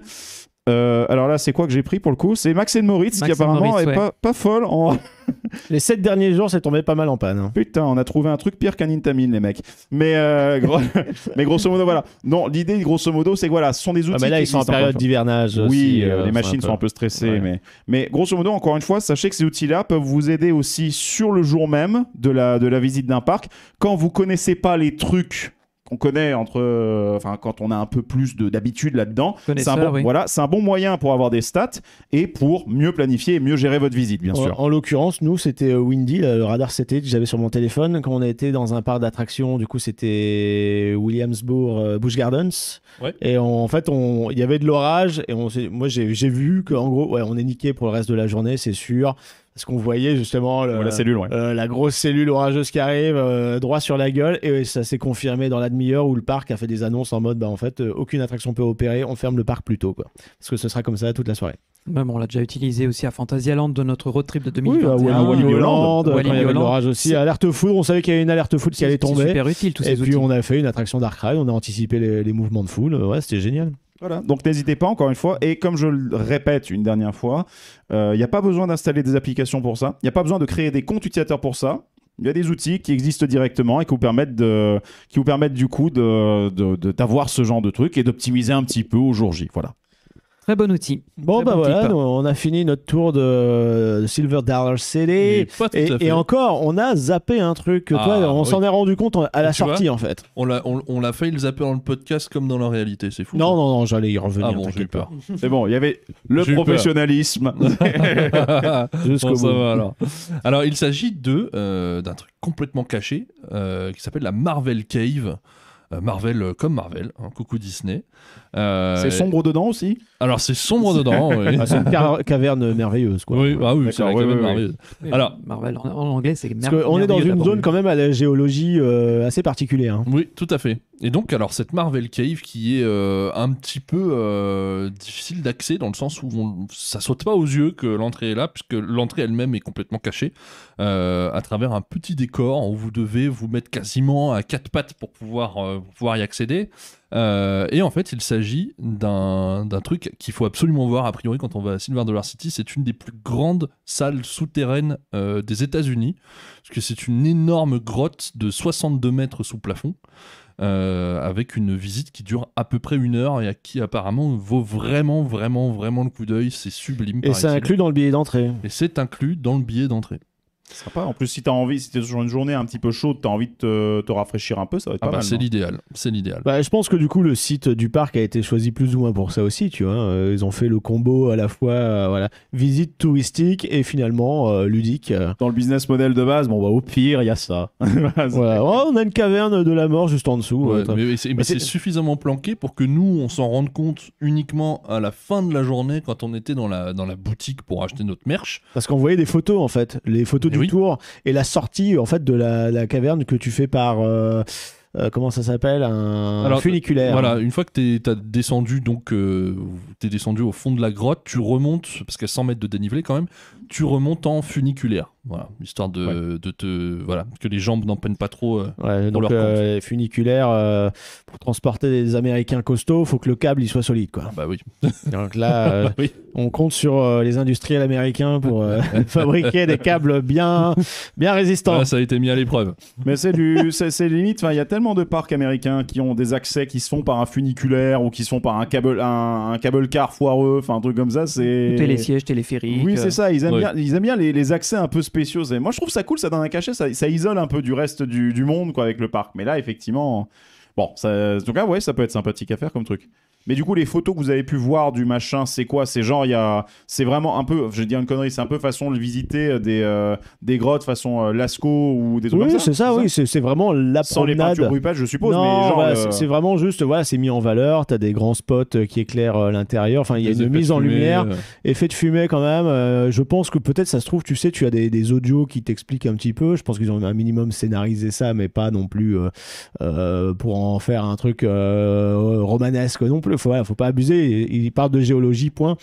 Euh, alors là, c'est quoi que j'ai pris pour le coup? C'est Max Moritz qui apparemment Moritz, est ouais. pas, pas folle en, Les sept derniers jours, c'est tombé pas mal en panne. hein. Putain, on a trouvé un truc pire qu'un Intamin, les mecs. Mais, euh, gros- mais grosso modo, voilà. Non, l'idée, grosso modo, c'est que voilà, ce sont des outils. Ah, mais là, qui ils sont en existent période encore. d'hivernage. Oui, aussi, euh, les machines sont un peu stressées, Ouais. mais, mais grosso modo, encore une fois, sachez que ces outils-là peuvent vous aider aussi sur le jour même de la, de la visite d'un parc. Quand vous connaissez pas les trucs qu'on connaît entre, euh, enfin, quand on a un peu plus de- d'habitude là-dedans, c'est un, bon, oui. voilà, c'est un bon moyen pour avoir des stats et pour mieux planifier et mieux gérer votre visite, bien En- sûr. En, l'occurrence, nous, c'était euh, Windy, le, radar CT que j'avais sur mon téléphone. Quand on a été dans un parc d'attractions, du coup, c'était Williamsburg euh, Busch Gardens. Ouais. Et on- en fait, on- il y avait de l'orage. Et on, moi, j'ai j'ai vu qu'en gros, ouais, on est niqué pour le reste de la journée, c'est sûr. Parce qu'on voyait justement le- Voilà, cellule, ouais. euh, la grosse cellule orageuse qui arrive euh, droit sur la gueule. Et ça s'est confirmé dans la demi-heure où le parc a fait des annonces en mode bah, en fait, euh, aucune attraction peut opérer, on ferme le parc plus tôt. Quoi. Parce que ce sera comme ça toute la soirée. Même on l'a déjà utilisé aussi à Fantasyland de notre road trip de Oui, à 2021. Wally il y avait l'orage aussi. Alerte foudre, on savait qu'il y avait une alerte foudre qui allait C'est tomber. super utile tous Et ces puis outils. on a fait une attraction Dark Ride, on a anticipé les, les mouvements de foule. Ouais, c'était génial. Voilà, donc n'hésitez pas encore une fois. Et comme je le répète une dernière fois, il n'y a pas besoin d'installer des applications pour ça. Il n'y a pas besoin de créer des comptes utilisateurs pour ça. Il y a des outils qui existent directement et qui vous permettent, du coup de, de- d'avoir ce genre de truc et d'optimiser un petit peu au jour J. Voilà. Très bon outil. Bon, Très bah bon voilà, nous, on a fini notre tour de Silver Dollar tout Et, encore, on a zappé un truc que Ah, toi, on oui. s'en est rendu compte à la Tu vois sortie en fait. On l'a, on, on l'a failli le zapper dans le podcast comme dans la réalité, c'est fou. Non, non, non, j'allais y revenir. Ah bon, j'ai peur. C'est bon, il y avait le professionnalisme. Jusqu'au Bon, bout. va, alors. Alors, il s'agit de euh, d'un truc complètement caché euh, qui s'appelle la Marvel Cave. Euh, Marvel euh, comme Marvel, hein, coucou Disney. Euh, C'est sombre dedans aussi? Alors c'est sombre dedans. oui. Ah, c'est une car- caverne merveilleuse. Quoi. Oui, ah oui, c'est la caverne merveilleuse. Oui, Alors- Marvel en, en anglais, c'est Parce qu'on est dans une zone quand même à la géologie euh, assez particulière. hein. Oui, tout à fait. Et donc, alors, cette Marvel Cave qui est euh, un petit peu euh, difficile d'accès dans le sens où ça saute pas aux yeux que l'entrée est là, puisque l'entrée elle-même est complètement cachée euh, à travers un petit décor où vous devez vous mettre quasiment à quatre pattes pour pouvoir, pouvoir y accéder. Et en fait, il s'agit d'un truc qu'il faut absolument voir a priori quand on va à Silver Dollar City. C'est une des plus grandes salles souterraines des États-Unis, parce que c'est une énorme grotte de 62 mètres sous plafond. Euh, avec une visite qui dure à peu près une heure et à qui apparemment vaut vraiment, vraiment, vraiment le coup d'œil. C'est sublime. Et c'est inclus dans le billet d'entrée. Et c'est inclus dans le billet d'entrée. Sympa. En plus, si t'as envie, si t'es sur une journée un petit peu chaude, t'as envie de te, te rafraîchir un peu, ça va être Ah pas bah, mal. c'est l'idéal. C'est l'idéal. Bah, je pense que du coup le site du parc a été choisi plus ou moins pour ça aussi, tu vois. Euh, ils ont fait le combo à la fois euh, voilà visite touristique et finalement euh, ludique. Dans le business model de base, bon, bah, au pire, il y a ça. Voilà. Oh, on a une caverne de la mort juste en dessous. Ouais, mais Mais c'est suffisamment planqué pour que nous, on s'en rende compte uniquement à la fin de la journée quand on était dans la, dans la boutique pour acheter notre merch. Parce qu'on voyait des photos en fait, les photos Eh du oui. tour et la sortie en fait de la, la caverne que tu fais par euh, euh, comment ça s'appelle un Alors, funiculaire. Voilà, une fois que t'es- t'as descendu, donc euh, t'es descendu au fond de la grotte, tu remontes, parce a 100 mètres de dénivelé quand même, tu remontes en funiculaire. Voilà, histoire de, de te. Voilà, que les jambes n'en peinent pas trop. euh. Ouais, donc leur euh, funiculaire euh, pour transporter des Américains costauds, faut que le câble il soit solide quoi. Ah bah oui. Donc là, euh, Bah oui. on compte sur euh, les industriels américains pour euh, fabriquer des câbles bien, bien résistants. Là, ça a été mis à l'épreuve. Mais c'est du, c'est c'est limite. Enfin, il y a tellement de parcs américains qui ont des accès qui se font par un funiculaire ou qui se font par un câble, un, un câble car foireux, enfin un truc comme ça. C'est Télésiège, téléphérique. Oui, c'est ça. Ils aiment Ouais. bien, ils aiment bien les, les accès un peu spéciaux. Moi, je trouve ça cool. Ça donne un cachet. Ça, isole un peu du reste du, monde, quoi, avec le parc. Mais là, effectivement, bon, ça, en ouais, ça peut être sympathique à faire comme truc. Mais du coup, les photos que vous avez pu voir du machin, c'est quoi? C'est genre, il y a, c'est vraiment un peu, je vais dire une connerie, c'est un peu façon de visiter des, euh, des grottes façon euh, Lascaux ou des trucs Oui, comme ça. c'est ça, oui, c'est c'est vraiment la Sans les promenade. peintures rupages, je suppose. non, mais genre, voilà, euh, c'est- vraiment juste, voilà, c'est mis en valeur. T'as des grands spots euh, qui éclairent euh, l'intérieur. Enfin, il y a Des une mise en lumière. euh. Effet de fumée quand même. euh, je pense que peut-être ça se trouve, tu sais, tu as des, des audios qui t'expliquent un petit peu. Je pense qu'ils ont un minimum scénarisé ça, mais pas non plus euh, euh, pour en faire un truc euh, romanesque non plus. Il faut, pas abuser. Il, parle de géologie, point.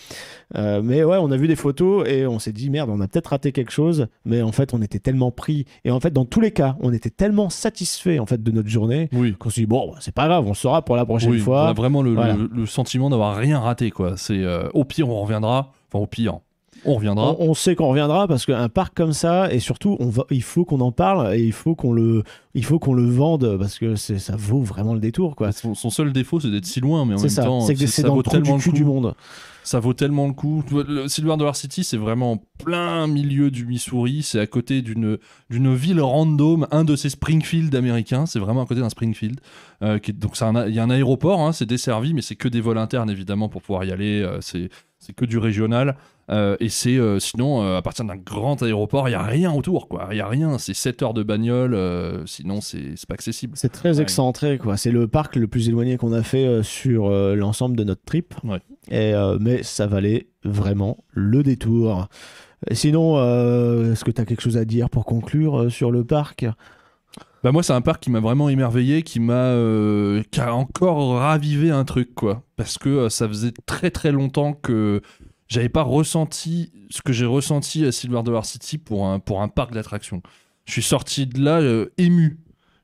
Euh, mais ouais, on a vu des photos et on s'est dit merde, on a peut-être raté quelque chose. Mais en fait, on était tellement pris. Et en fait, dans tous les cas, on était tellement satisfait en fait de notre journée Oui. qu'on s'est dit bon, c'est pas grave, on saura pour la prochaine Oui, on fois. a vraiment le, Voilà. le- le sentiment d'avoir rien raté, quoi. C'est euh, au pire, on reviendra. Enfin, au pire, on reviendra. On, on sait qu'on reviendra parce qu'un parc comme ça et surtout on va, il faut qu'on en parle et il faut qu'on le il faut qu'on le vende parce que c'est ça vaut vraiment le détour quoi. Son, son seul défaut, c'est d'être si loin, mais en même ça, temps, c'est que c'est- dans vaut le du tellement le cul coup. du monde. Ça vaut tellement le coup. Le Silver Dollar City, c'est vraiment plein milieu du Missouri. C'est à côté d'une d'une ville random, un de ces Springfield américains. C'est vraiment à côté d'un Springfield. Euh, qui est- donc il y a un aéroport, hein, c'est desservi, mais c'est que des vols internes évidemment pour pouvoir y aller. euh, c'est c'est que du régional. Euh, et c'est euh, sinon euh, à partir d'un grand aéroport, il y a rien autour, quoi. Il y a rien. C'est 7 heures de bagnole. euh, sinon, c'est c'est pas accessible. C'est très Ouais. excentré quoi. C'est le parc le plus éloigné qu'on a fait euh, sur euh, l'ensemble de notre trip. Ouais. Et euh, mais ça valait vraiment le détour. Et sinon, euh, est-ce que tu as quelque chose à dire pour conclure euh, sur le parc? Bah moi c'est un parc qui m'a vraiment émerveillé, qui m'a euh, qui a encore ravivé un truc quoi, parce que euh, ça faisait très très longtemps que j'avais pas ressenti ce que j'ai ressenti à Silver Dollar City pour un pour un parc d'attractions. Je suis sorti de là euh, ému.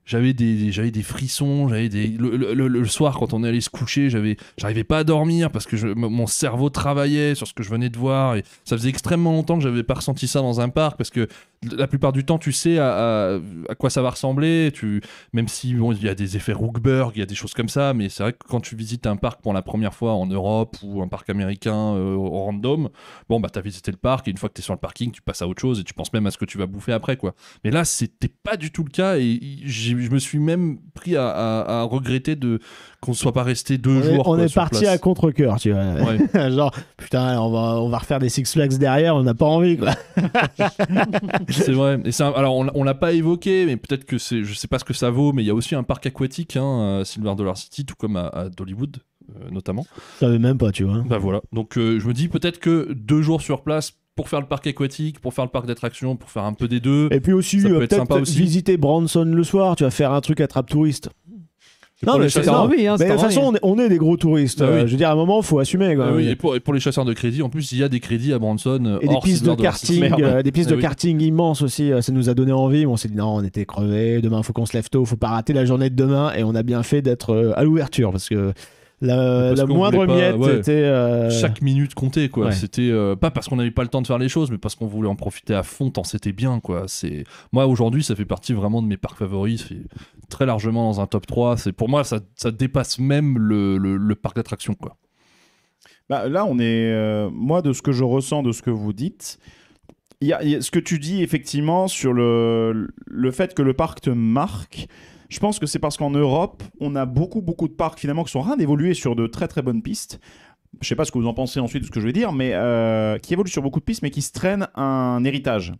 J'avais des, j'avais des frissons, j'avais des le, le- soir quand on est allé se coucher, j'avais j'arrivais pas à dormir parce que mon cerveau travaillait sur ce que je venais de voir et ça faisait extrêmement longtemps que j'avais pas ressenti ça dans un parc parce que la plupart du temps tu sais à, quoi ça va ressembler, tu même si bon il y a des effets Rookberg, il y a des choses comme ça, mais c'est vrai que quand tu visites un parc pour la première fois en Europe ou un parc américain euh, au random, bon bah t'as visité le parc et une fois que t'es sur le parking, tu passes à autre chose et tu penses même à ce que tu vas bouffer après quoi. Mais là, c'était pas du tout le cas et je me suis même pris à regretter de qu'on ne soit pas resté deux On est, jours. on quoi, est parti place. à contre-cœur, tu vois. Ouais. Genre, putain, on va, on va refaire des Six Flags derrière, on n'a pas envie, quoi. c'est vrai. Et alors on, on l'a pas évoqué, mais peut-être que c'est, je sais pas ce que ça vaut, mais il y a aussi un parc aquatique, hein, à Silver Dollar City, tout comme à, à Dollywood. euh, notamment. Je savais même pas, tu vois. Bah voilà. Donc euh, je me dis peut-être que deux jours sur place pour faire le parc aquatique, pour faire le parc d'attractions, pour faire un peu des deux. Et puis aussi, Ça peut euh, être sympa peut-être aussi. visiter Branson le soir, tu vas faire un truc attrape touriste. Pour les c'est non, envie, hein, Mais de toute façon, on est, des gros touristes. Ah Euh, je veux dire, à un moment, faut assumer. Quoi. Ah oui, et, pour, les chasseurs de crédit, en plus, il y a des crédits à Branson. euh, Et des hors pistes de karting, euh, des pistes de karting immenses aussi. euh, ça nous a donné envie. mais On s'est dit non, on était crevés. Demain, faut qu'on se lève tôt. Faut pas rater la journée de demain. Et on a bien fait d'être euh, à l'ouverture parce que la, moindre pas- miette ouais. était. euh, Chaque minute comptait quoi. Ouais. C'était euh, pas parce qu'on n'avait pas le temps de faire les choses, mais parce qu'on voulait en profiter à fond tant c'était bien quoi. C'est moi aujourd'hui ça fait partie vraiment de mes parcs favoris. C'est très largement dans un top 3 C'est pour moi ça, ça dépasse même le, le- le parc d'attractions quoi. Bah, là, on est. euh, moi, de ce que je ressens, de ce que vous dites, il y a, il y a ce que tu dis effectivement sur le, le fait que le parc te marque. Je pense que c'est parce qu'en Europe, on a beaucoup, beaucoup de parcs finalement qui sont en train d'évoluer sur de très, très bonnes pistes. Je sais pas ce que vous en pensez ensuite de ce que je vais dire, mais euh, qui évoluent sur beaucoup de pistes, mais qui se traînent un héritage.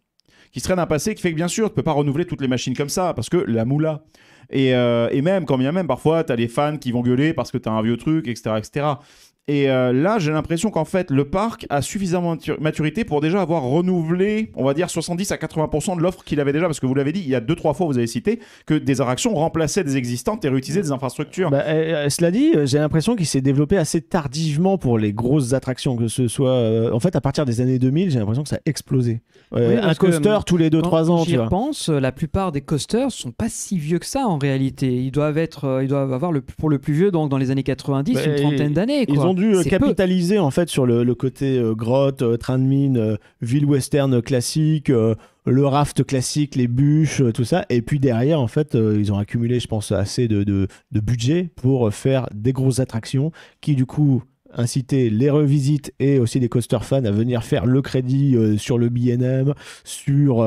Qui se traînent un passé qui fait que bien sûr, tu peux pas renouveler toutes les machines comme ça, parce que la moula. Et, euh, et même, quand bien même, parfois, tu as les fans qui vont gueuler parce que tu as un vieux truc, etc. etc. Et euh, là, j'ai l'impression qu'en fait, le parc a suffisamment de matu- maturité pour déjà avoir renouvelé, on va dire, 70 à 80% de l'offre qu'il avait déjà. Parce que vous l'avez dit, il y a deux, trois fois, vous avez cité, que des attractions remplaçaient des existantes et réutilisaient des infrastructures. Bah, euh, euh, cela dit, euh, j'ai l'impression qu'il s'est développé assez tardivement pour les grosses attractions, que ce soit. euh, en fait, à partir des années 2000, j'ai l'impression que ça a explosé. Euh, Oui, un que, coaster tous les Quand 2-3 ans, j'y tu vois. repense, euh, la plupart des coasters sont pas si vieux que ça en réalité. Ils doivent être, ils doivent avoir le, pour le plus vieux donc dans les années 90, Bah, une trentaine d'années. Dû euh, peu. capitaliser en fait sur le, le côté euh, grotte, euh, train de mine, ville western classique, le raft classique, les bûches, tout ça. Et puis derrière, en fait, ils ont accumulé, je pense, assez de, de, de budget pour faire des grosses attractions qui, du coup, incitaient les revisites et aussi des coaster fans à venir faire le crédit sur le BNM, sur,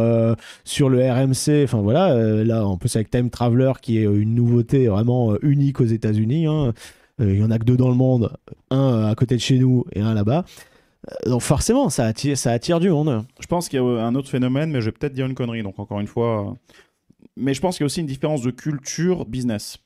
sur le RMC. Enfin voilà, là, en plus avec Time Traveler qui est une nouveauté vraiment unique aux États-Unis. hein. Euh, Il y en a que deux dans le monde, un euh, à côté de chez nous et un là-bas. Euh, Donc forcément, ça attire, ça attire du monde. Je pense qu'il y a un autre phénomène, mais je vais peut-être dire une connerie, donc encore une fois. Mais je pense qu'il y a aussi une différence de culture business.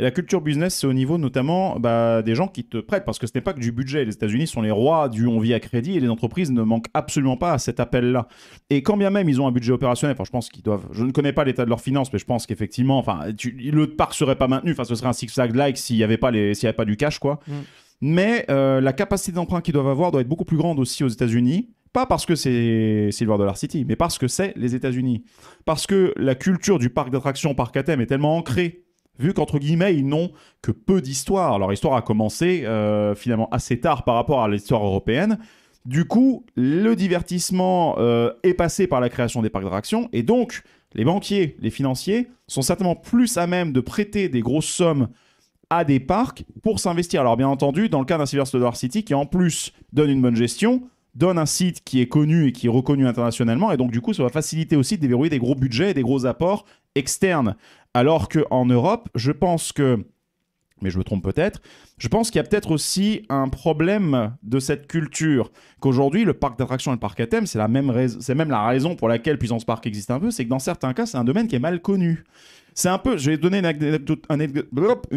Et la culture business, c'est au niveau notamment bah, des gens qui te prêtent, parce que ce n'est pas que du budget. Les États-Unis sont les rois du on vit à crédit et les entreprises ne manquent absolument pas à cet appel-là. Et quand bien même ils ont un budget opérationnel, enfin je pense qu'ils doivent. Je ne connais pas l'état de leurs finances, mais je pense qu'effectivement, enfin, tu- le parc serait pas maintenu. Enfin, ce serait un Six Flags like s'il n'y avait pas les, s'il y avait pas du cash, quoi. Mm. mais euh, la capacité d'emprunt qu'ils doivent avoir doit être beaucoup plus grande aussi aux États-Unis. Pas parce que c'est Silver Dollar City, mais parce que c'est les États-Unis. Parce que la culture du parc d'attractions, parc à thème, est tellement ancrée, vu qu'entre guillemets, ils n'ont que peu d'histoire. Leur histoire a commencé euh, finalement assez tard par rapport à l'histoire européenne. Du coup, le divertissement euh, est passé par la création des parcs d'attractions, et donc les banquiers, les financiers sont certainement plus à même de prêter des grosses sommes à des parcs pour s'investir. Alors bien entendu, dans le cas d'un Silver Dollar City qui en plus donne une bonne gestion, donne un site qui est connu et qui est reconnu internationalement, et donc du coup ça va faciliter aussi de déverrouiller des gros budgets et des gros apports externes. Alors qu'en Europe, je pense que, mais je me trompe peut-être, je pense qu'il y a peut-être aussi un problème de cette culture, qu'aujourd'hui le parc d'attractions et le parc à thème, c'est même c'est même la raison pour laquelle Puissance Park existe un peu, c'est que dans certains cas c'est un domaine qui est mal connu. C'est un peu, je vais donner une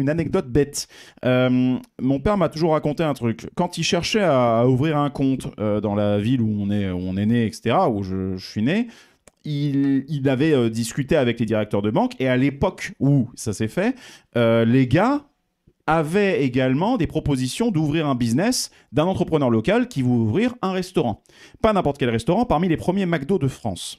anecdote, bête. Euh, mon père m'a toujours raconté un truc. Quand il cherchait à, à ouvrir un compte euh, dans la ville où on est, où on est né, etc., où je, je suis né, il, avait euh, discuté avec les directeurs de banque et à l'époque où ça s'est fait, euh, les gars avaient également des propositions d'ouvrir un business d'un entrepreneur local qui veut ouvrir un restaurant. Pas n'importe quel restaurant, parmi les premiers McDo de France.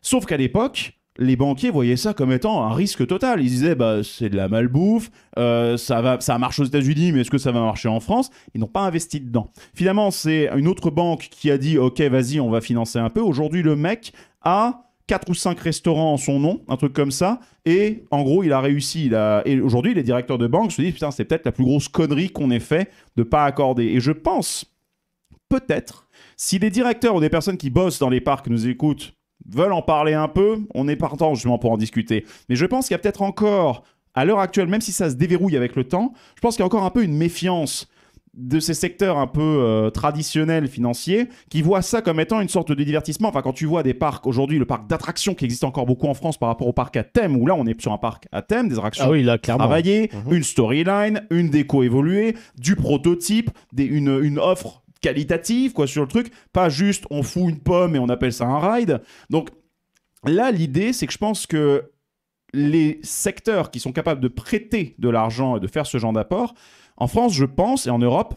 Sauf qu'à l'époque, les banquiers voyaient ça comme étant un risque total. Ils disaient, bah, c'est de la malbouffe, euh, ça, va, ça marche aux États-Unis, mais est-ce que ça va marcher en France? Ils n'ont pas investi dedans. Finalement, c'est une autre banque qui a dit, ok, vas-y, on va financer un peu. Aujourd'hui, le mec a 4 ou 5 restaurants en son nom, un truc comme ça, et en gros, il a réussi. Il a... Et aujourd'hui, les directeurs de banque se disent, putain, c'est peut-être la plus grosse connerie qu'on ait fait de pas accorder. Et je pense, peut-être, si des directeurs ou des personnes qui bossent dans les parcs nous écoutent, veulent en parler un peu, on est partant justement pour en discuter. Mais je pense qu'il y a peut-être encore, à l'heure actuelle, même si ça se déverrouille avec le temps, je pense qu'il y a encore un peu une méfiance de ces secteurs un peu euh, traditionnels financiers qui voient ça comme étant une sorte de divertissement. Enfin, quand tu vois des parcs aujourd'hui, le parc d'attractions qui existe encore beaucoup en France par rapport au parc à thème, où là on est sur un parc à thème, des attractions Ah oui, là, clairement. travaillées, Mhm. une storyline, une déco évoluée, du prototype, des- une, une offre qualitative quoi sur le truc, pas juste on fout une pomme et on appelle ça un ride. Donc là l'idée c'est que je pense que les secteurs qui sont capables de prêter de l'argent et de faire ce genre d'apport, en France je pense et en Europe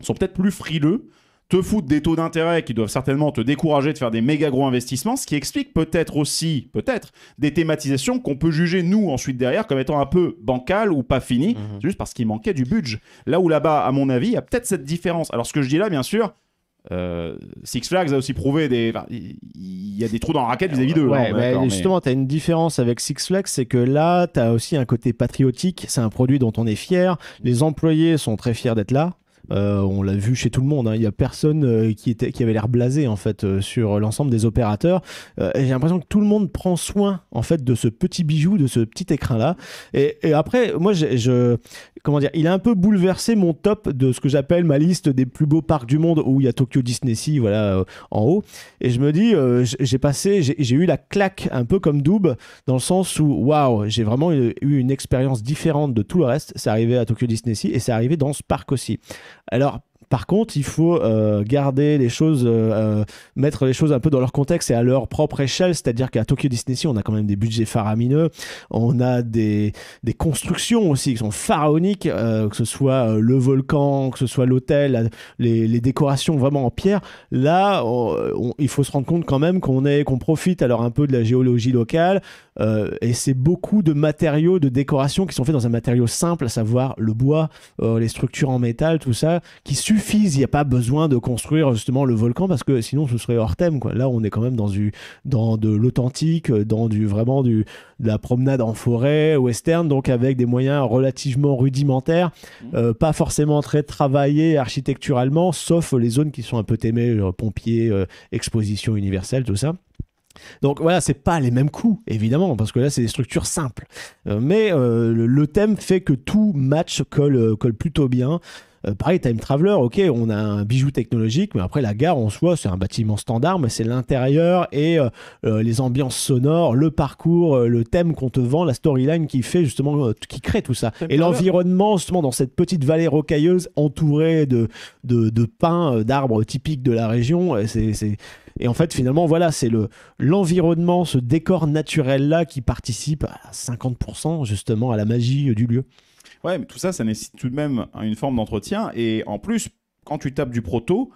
sont peut-être plus frileux te foutent des taux d'intérêt qui doivent certainement te décourager de faire des méga gros investissements, ce qui explique peut-être aussi, peut-être, des thématisations qu'on peut juger, nous, ensuite derrière, comme étant un peu bancales ou pas finies, Mhm. juste parce qu'il manquait du budget. Là où là-bas, à mon avis, il y a peut-être cette différence. Alors, ce que je dis là, bien sûr, euh, Six Flags a aussi prouvé des. enfin, Il il y a des trous dans la raquette vis-à-vis d'eux. Ouais, hein, mais mais- justement, tu as une différence avec Six Flags, c'est que là, tu as aussi un côté patriotique. C'est un produit dont on est fier. Les employés sont très fiers d'être là. Euh, on l'a vu chez tout le monde. hein. Il y a personne euh, qui, était, qui avait l'air blasé en fait euh, sur l'ensemble des opérateurs. J'ai l'impression que tout le monde prend soin en fait de ce petit bijou, de ce petit écrin là. Et, après, moi, comment dire, il a un peu bouleversé mon top de ce que j'appelle ma liste des plus beaux parcs du monde où il y a Tokyo Disney Sea, voilà, en haut. Et je me dis, j'ai passé, j'ai eu la claque un peu comme Doob, dans le sens où, waouh, j'ai vraiment eu une expérience différente de tout le reste. C'est arrivé à Tokyo Disney Sea et c'est arrivé dans ce parc aussi. Alors, par contre, il faut euh, garder les choses, euh, euh, mettre les choses un peu dans leur contexte et à leur propre échelle. C'est-à-dire qu'à Tokyo Disney on a quand même des budgets faramineux, on a des, des constructions aussi qui sont pharaoniques, que ce soit le volcan, que ce soit l'hôtel, les, décorations vraiment en pierre. Là, il faut se rendre compte quand même qu'on qu'on profite alors un peu de la géologie locale. Euh, et c'est beaucoup de matériaux de décoration qui sont faits dans un matériau simple, à savoir le bois, euh, les structures en métal, tout ça, qui suffisent. Il n'y a pas besoin de construire justement le volcan parce que sinon ce serait hors thème. Quoi. Là, on est quand même dans, du, dans de l'authentique, dans du vraiment du, de la promenade en forêt western, donc avec des moyens relativement rudimentaires, euh, pas forcément très travaillés architecturalement, sauf les zones qui sont un peu aimées, genre pompiers, exposition universelle, tout ça. Donc voilà, c'est pas les mêmes coûts, évidemment, parce que là, c'est des structures simples. Euh, mais euh, le, le thème fait que tout match colle, euh, colle plutôt bien. Euh, pareil, Time Traveler, ok, on a un bijou technologique, mais après la gare en soi, c'est un bâtiment standard, mais c'est l'intérieur et euh, les ambiances sonores, le parcours, euh, le thème qu'on te vend, la storyline qui fait justement, qui crée tout ça. Time Et l'environnement, justement, dans cette petite vallée rocailleuse entourée de, de, de pins, d'arbres typiques de la région, c'est- et en fait, finalement, voilà, c'est le l'environnement, ce décor naturel là qui participe à 50% justement à la magie du lieu. Ouais, mais tout ça, ça nécessite tout de même une forme d'entretien. Et en plus, quand tu tapes du proto,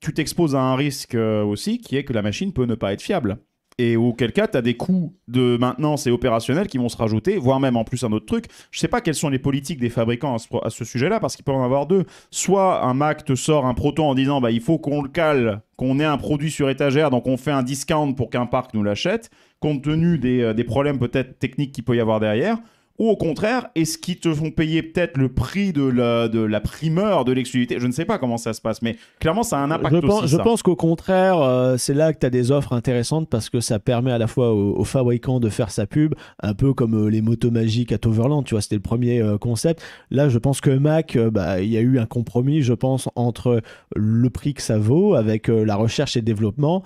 tu t'exposes à un risque euh, aussi qui est que la machine peut ne pas être fiable. Et auquel cas, tu as des coûts de maintenance et opérationnels qui vont se rajouter, voire même en plus un autre truc. Je sais pas quelles sont les politiques des fabricants à ce, sujet-là, parce qu'il peut en avoir deux. Soit un Mac te sort un proto en disant bah, il faut qu'on le cale, qu'on ait un produit sur étagère, donc on fait un discount pour qu'un parc nous l'achète, compte tenu des, euh, des problèmes peut-être techniques qu'il peut y avoir derrière. Ou au contraire, est-ce qu'ils te font payer peut-être le prix de la, de la primeur de l'exclusivité? Je ne sais pas comment ça se passe, mais clairement, ça a un impact je pense, aussi. je ça. pense qu'au contraire, euh, c'est là que tu as des offres intéressantes parce que ça permet à la fois aux, aux fabricants de faire sa pub, un peu comme euh, les motos magiques à Toverland, tu vois, c'était le premier euh, concept. Là, je pense que Mac, bah, il y a eu un compromis, je pense, entre le prix que ça vaut avec la recherche et le développement,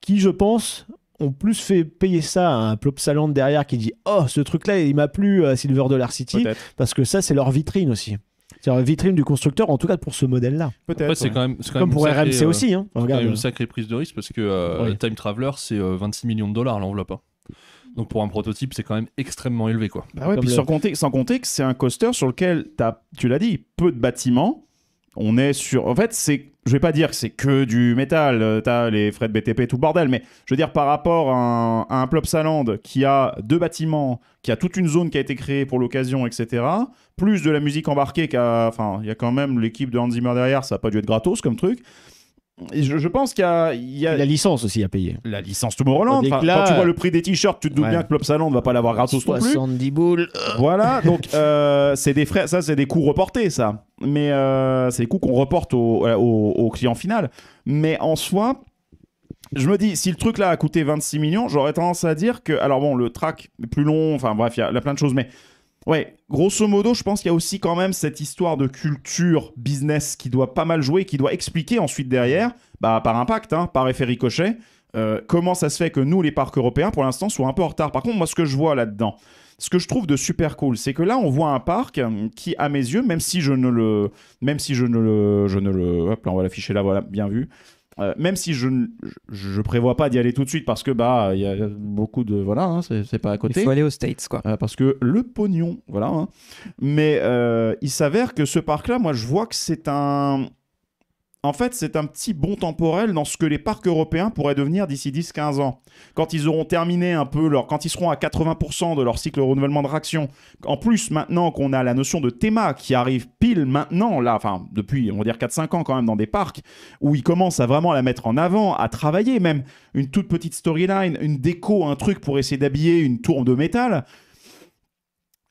qui, je pense, ont plus fait payer ça à un Plopsaland derrière qui dit Oh, ce truc-là, il m'a plu à Silver Dollar City, parce que ça, c'est leur vitrine aussi. C'est leur vitrine du constructeur, en tout cas pour ce modèle-là. Peut-être. C'est ouais. quand même, c'est quand Comme même pour sacrée, RMC euh, aussi. Hein. c'est quand Regarde. même une sacrée prise de risque parce que euh, Oui. Time Traveler, c'est euh, 26 millions de dollars l'enveloppe. hein. Donc pour un prototype, c'est quand même extrêmement élevé. quoi. Bah ouais, puis le- sans, compter, sans compter que c'est un coaster sur lequel, as, tu l'as dit, peu de bâtiments. On est sur. En fait, c'est. Je vais pas dire que c'est que du métal, euh, t'as les frais de BTP, tout le bordel, mais je veux dire, par rapport à un, à un Plopsaland qui a deux bâtiments, qui a toute une zone qui a été créée pour l'occasion, etc., plus de la musique embarquée, qui a- enfin, il y a quand même l'équipe de Hans Zimmer derrière, ça a pas dû être gratos comme truc. Et je, je pense qu'il y a, il y a- Et La licence aussi à payer. la licence Tomorrowland. Enfin, là, quand tu vois le prix des t-shirts, tu te doutes ouais. bien que Plopsaland va pas l'avoir gratos non plus. 70 boules. Voilà, donc euh, c'est des frais, ça c'est des coûts reportés, ça. Mais euh, c'est des coûts qu'on reporte au, au- au client final. Mais en soi, je me dis, si le truc là a coûté 26 millions, j'aurais tendance à dire que, alors bon, le track est plus long, enfin bref, il y a, il y a plein de choses, mais ouais, grosso modo, je pense qu'il y a aussi quand même cette histoire de culture business qui doit pas mal jouer, qui doit expliquer ensuite derrière, bah, par impact, hein, par effet ricochet, euh, comment ça se fait que nous, les parcs européens, pour l'instant, soient un peu en retard. Par contre, moi, ce que je vois là-dedans, ce que je trouve de super cool, c'est que là, on voit un parc euh, qui, à mes yeux, même si je ne le, même si je ne le, je ne le, hop là, on va l'afficher là, voilà, bien vu. Euh, même si je ne je, prévois pas d'y aller tout de suite parce que bah il y a beaucoup de voilà hein, c'est pas à Il côté faut aller aux States, quoi. euh, parce que le pognon, voilà. hein. Mais euh, il s'avère que ce parc-là, moi, je vois que c'est un. En fait, c'est un petit bond temporel dans ce que les parcs européens pourraient devenir d'ici 10-15 ans. Quand ils auront terminé un peu leur. Quand ils seront à 80% de leur cycle de renouvellement de réaction. En plus, maintenant qu'on a la notion de théma qui arrive pile maintenant, là, enfin, depuis, on va dire 4-5 ans quand même dans des parcs, où ils commencent à vraiment la mettre en avant, à travailler même une toute petite storyline, une déco, un truc pour essayer d'habiller une tour de métal.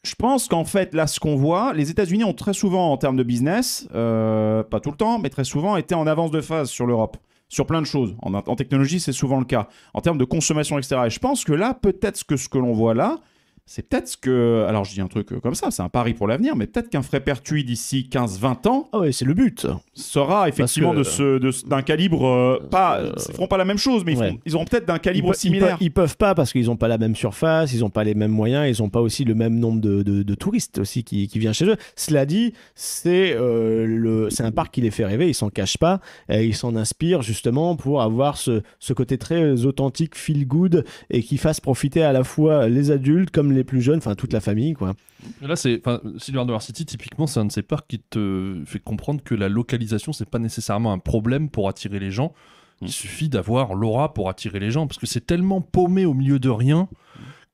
Je pense qu'en fait, là, ce qu'on voit, les États-Unis ont très souvent, en termes de business, euh, pas tout le temps, mais très souvent, été en avance de phase sur l'Europe. Sur plein de choses. En, en technologie, c'est souvent le cas. En termes de consommation, etc. Et je pense que là, peut-être que ce que l'on voit là, c'est peut-être ce que. Alors, je dis un truc euh, comme ça, c'est un pari pour l'avenir, mais peut-être qu'un frais pertuis d'ici 15-20 ans Ah ouais, c'est le but. sera effectivement que- de ce- de d'un calibre. euh, pas, Euh, ils feront pas la même chose, mais ils, feront- ils auront peut-être d'un calibre ils similaire. ils peuvent pas parce qu'ils n'ont pas la même surface, ils n'ont pas les mêmes moyens, ils n'ont pas aussi le même nombre de, de- de touristes aussi qui, qui viennent chez eux. Cela dit, c'est euh, le- c'est un parc qui les fait rêver, ils s'en cachent pas, et ils s'en inspirent justement pour avoir ce, ce côté très authentique, feel good, et qui fasse profiter à la fois les adultes comme les plus jeunes, enfin toute la famille quoi. Et Là, c'est enfin, Silver Dollar City, typiquement, c'est un de ces parcs qui te fait comprendre que la localisation, c'est pas nécessairement un problème pour attirer les gens. Mm. Il suffit d'avoir l'aura pour attirer les gens, parce que c'est tellement paumé au milieu de rien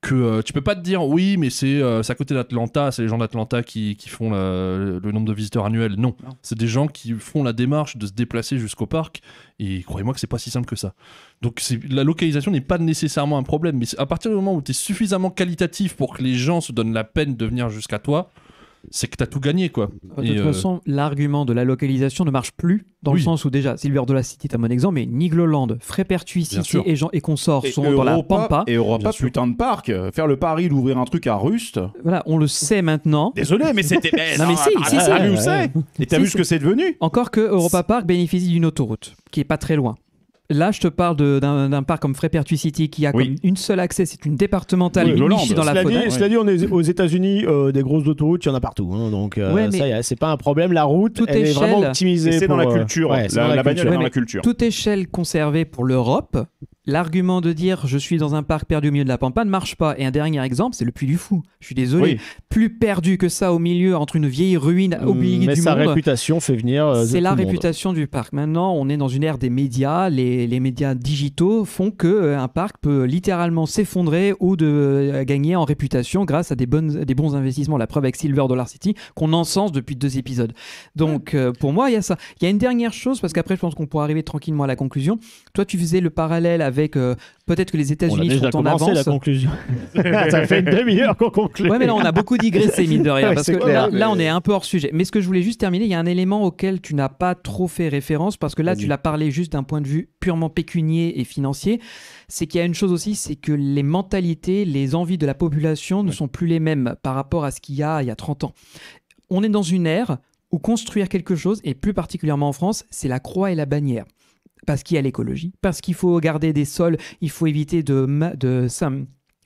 que euh, tu peux pas te dire oui, mais c'est euh, c'est à côté d'Atlanta, c'est les gens d'Atlanta qui, qui font la- le nombre de visiteurs annuels. Non, Non. c'est des gens qui font la démarche de se déplacer jusqu'au parc, et croyez-moi que c'est pas si simple que ça. Donc la localisation n'est pas nécessairement un problème, mais à partir du moment où tu es suffisamment qualitatif pour que les gens se donnent la peine de venir jusqu'à toi, c'est que tu as tout gagné quoi. De toute euh, façon, l'argument de la localisation ne marche plus, dans le sens où déjà, Silver Dollar City est un bon exemple, mais Nigloland, Frépertuis City et, Jean et consorts Et sont dans la Europa- pampa. Et Europa, Bien sûr. putain de parc. Faire le pari d'ouvrir un truc à Rust. Voilà, on le sait maintenant. Désolé, mais c'était. Non, mais si, si, si. T'as vu où Ouais, c'est Et t'as vu ce que c'est devenu Encore que Europa Park bénéficie d'une autoroute, qui est pas très loin. Là, je te parle d'un parc comme Frépertuis City qui a Oui. comme une seule accès, c'est une départementale Oui, dans la Cela faune. dit, cela dit, on est aux États-Unis, euh, des grosses autoroutes, il y en a partout. hein, donc euh, Ouais, ça, c'est pas un problème. La route, Toute elle est vraiment optimisée. C'est dans la euh, culture. ouais, la, dans la bagnole est culture. dans Ouais, la culture. Toute échelle conservée pour l'Europe, L'argument de dire je suis dans un parc perdu au milieu de la pampa ne marche pas. Et un dernier exemple, c'est le Puy du Fou. Je suis désolé. Oui. Plus perdu que ça au milieu, entre une vieille ruine oubliée Mais du sa monde. réputation fait venir. euh, C'est la réputation du parc. Maintenant, on est dans une ère des médias. Les, les médias digitaux font que euh, un parc peut littéralement s'effondrer ou de euh, gagner en réputation grâce à des, bonnes, des bons investissements. La preuve avec Silver Dollar City qu'on encense depuis deux épisodes. Donc, euh, pour moi, il y a ça. Il y a une dernière chose parce qu'après, je pense qu'on pourra arriver tranquillement à la conclusion. Toi, tu faisais le parallèle avec euh, peut-être que les États-Unis sont en avance. la conclusion. Ça fait une demi-heure qu'on conclut. Ouais, mais là, on a beaucoup digressé, mine de rien. Ouais, parce que clair. là, là, on est un peu hors sujet. Mais ce que je voulais juste terminer, il y a un élément auquel tu n'as pas trop fait référence, parce que là, tu l'as parlé juste d'un point de vue purement pécunier et financier. C'est qu'il y a une chose aussi, c'est que les mentalités, les envies de la population ne sont plus les mêmes par rapport à ce qu'il y a il y a 30 ans. On est dans une ère où construire quelque chose, et plus particulièrement en France, c'est la croix et la bannière. Parce qu'il y a l'écologie, parce qu'il faut garder des sols, il faut éviter de, de, ça-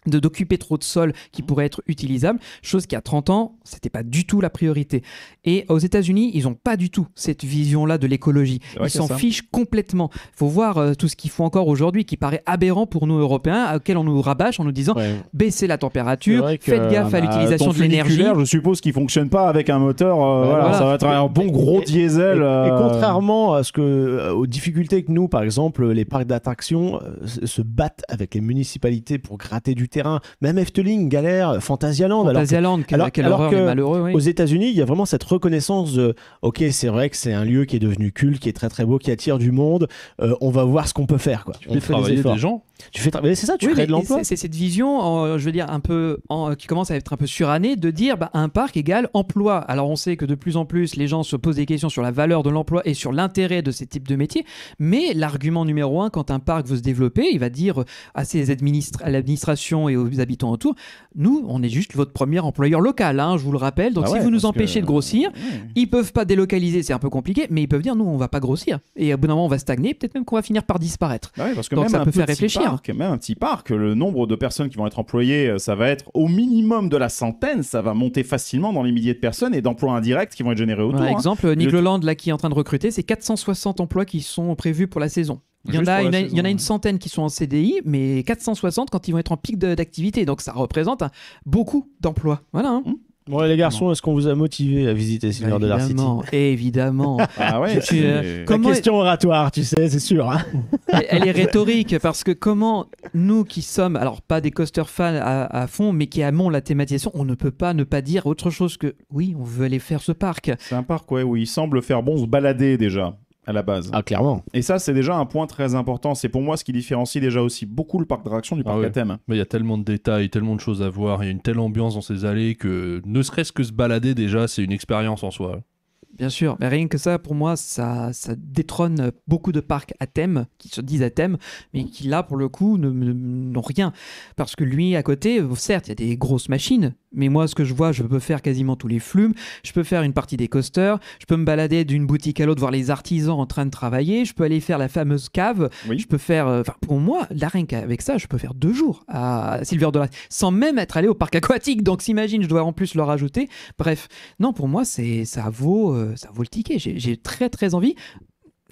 de d'occuper trop de sols qui pourraient être utilisables, chose qui à 30 ans, c'était pas du tout la priorité. Et aux États-Unis, ils ont pas du tout cette vision-là de l'écologie. Ils s'en fichent complètement. Faut voir euh, tout ce qu'ils font encore aujourd'hui qui paraît aberrant pour nous Européens, auquel on nous rabâche en nous disant Ouais. baissez la température, faites gaffe à Ah, l'utilisation de l'énergie. je suppose qu'il fonctionne pas avec un moteur. euh, Bah, voilà, voilà. Ça va être un bon gros Et- diesel. Et, et euh, contrairement à ce que, euh, aux difficultés que nous, par exemple, les parcs d'attractions euh, se se battent avec les municipalités pour gratter du terrain. Même Efteling galère, Fantasyland. alors que- Fantasyland, quelle, alors- quelle alors horreur, que les malheureux. oui. Aux États-Unis, il y a vraiment cette reconnaissance de OK, c'est vrai que c'est un lieu qui est devenu culte, qui est très très beau, qui attire du monde. Euh, on va voir ce qu'on peut faire. Quoi. On fait fait travailler des gens. Tu fais c'est ça, tu Oui, crées de l'emploi. c'est- cette vision, je veux dire, un peu en- qui commence à être un peu surannée, de dire bah, un parc égale emploi. Alors on sait que de plus en plus, les gens se posent des questions sur la valeur de l'emploi et sur l'intérêt de ces types de métiers. Mais l'argument numéro un, quand un parc veut se développer, il va dire à ses administra- à l'administration et aux habitants autour, nous, on est juste votre premier employeur local, hein, je vous le rappelle. Donc Ah si vous nous empêchez que- de grossir, Ouais. ils peuvent pas délocaliser, c'est un peu compliqué, mais ils peuvent dire nous, on va pas grossir. Et au bout d'un moment, on va stagner, peut-être même qu'on va finir par disparaître. Oui, parce que Donc même ça un peut faire réfléchir. Parc, même un petit parc, le nombre de personnes qui vont être employées, euh, ça va être au minimum de la centaine. Ça va monter facilement dans les milliers de personnes et d'emplois indirects qui vont être générés autour. Par hein. exemple, Nick Le- là, qui est en train de recruter, c'est 460 emplois qui sont prévus pour la saison. Il y, en a, une, il y en a saison, une ouais. centaine qui sont en CDI, mais 460 quand ils vont être en pic de- d'activité. Donc ça représente un- beaucoup d'emplois. Voilà. hein. Bon, les garçons, est-ce qu'on vous a motivé à visiter Silver Dollar City évidemment, évidemment. Ah ouais, Tu- c'est- euh, Comment- question oratoire, tu sais, c'est sûr. hein. elle, elle est rhétorique parce que comment nous qui sommes, alors pas des coaster fans à, à fond, mais qui aimons la thématisation, on ne peut pas ne pas dire autre chose que oui, on veut aller faire ce parc. c'est un parc ouais, où il semble faire bon se balader déjà à la base. Ah, clairement. Et ça, c'est déjà un point très important. C'est pour moi ce qui différencie déjà aussi beaucoup le parc d'attractions du Ah parc ouais. à thème. Mais il y a tellement de détails, tellement de choses à voir, il y a une telle ambiance dans ces allées que ne serait-ce que se balader déjà, c'est une expérience en soi. Bien sûr, mais rien que ça, pour moi, ça, ça détrône beaucoup de parcs à thème, qui se disent à thème, mais qui là, pour le coup, n'ont rien. Parce que lui, à côté, certes, il y a des grosses machines, mais moi, ce que je vois, je peux faire quasiment tous les flumes, je peux faire une partie des coasters, je peux me balader d'une boutique à l'autre, voir les artisans en train de travailler, je peux aller faire la fameuse cave, Oui. je peux faire, euh, enfin, pour moi, là, rien qu'avec ça, je peux faire deux jours à Silver Dollar, sans même être allé au parc aquatique. Donc, s'imagine, je dois en plus le rajouter. Bref, non, pour moi, c'est ça vaut, euh, ça vaut le ticket. J'ai très très envie.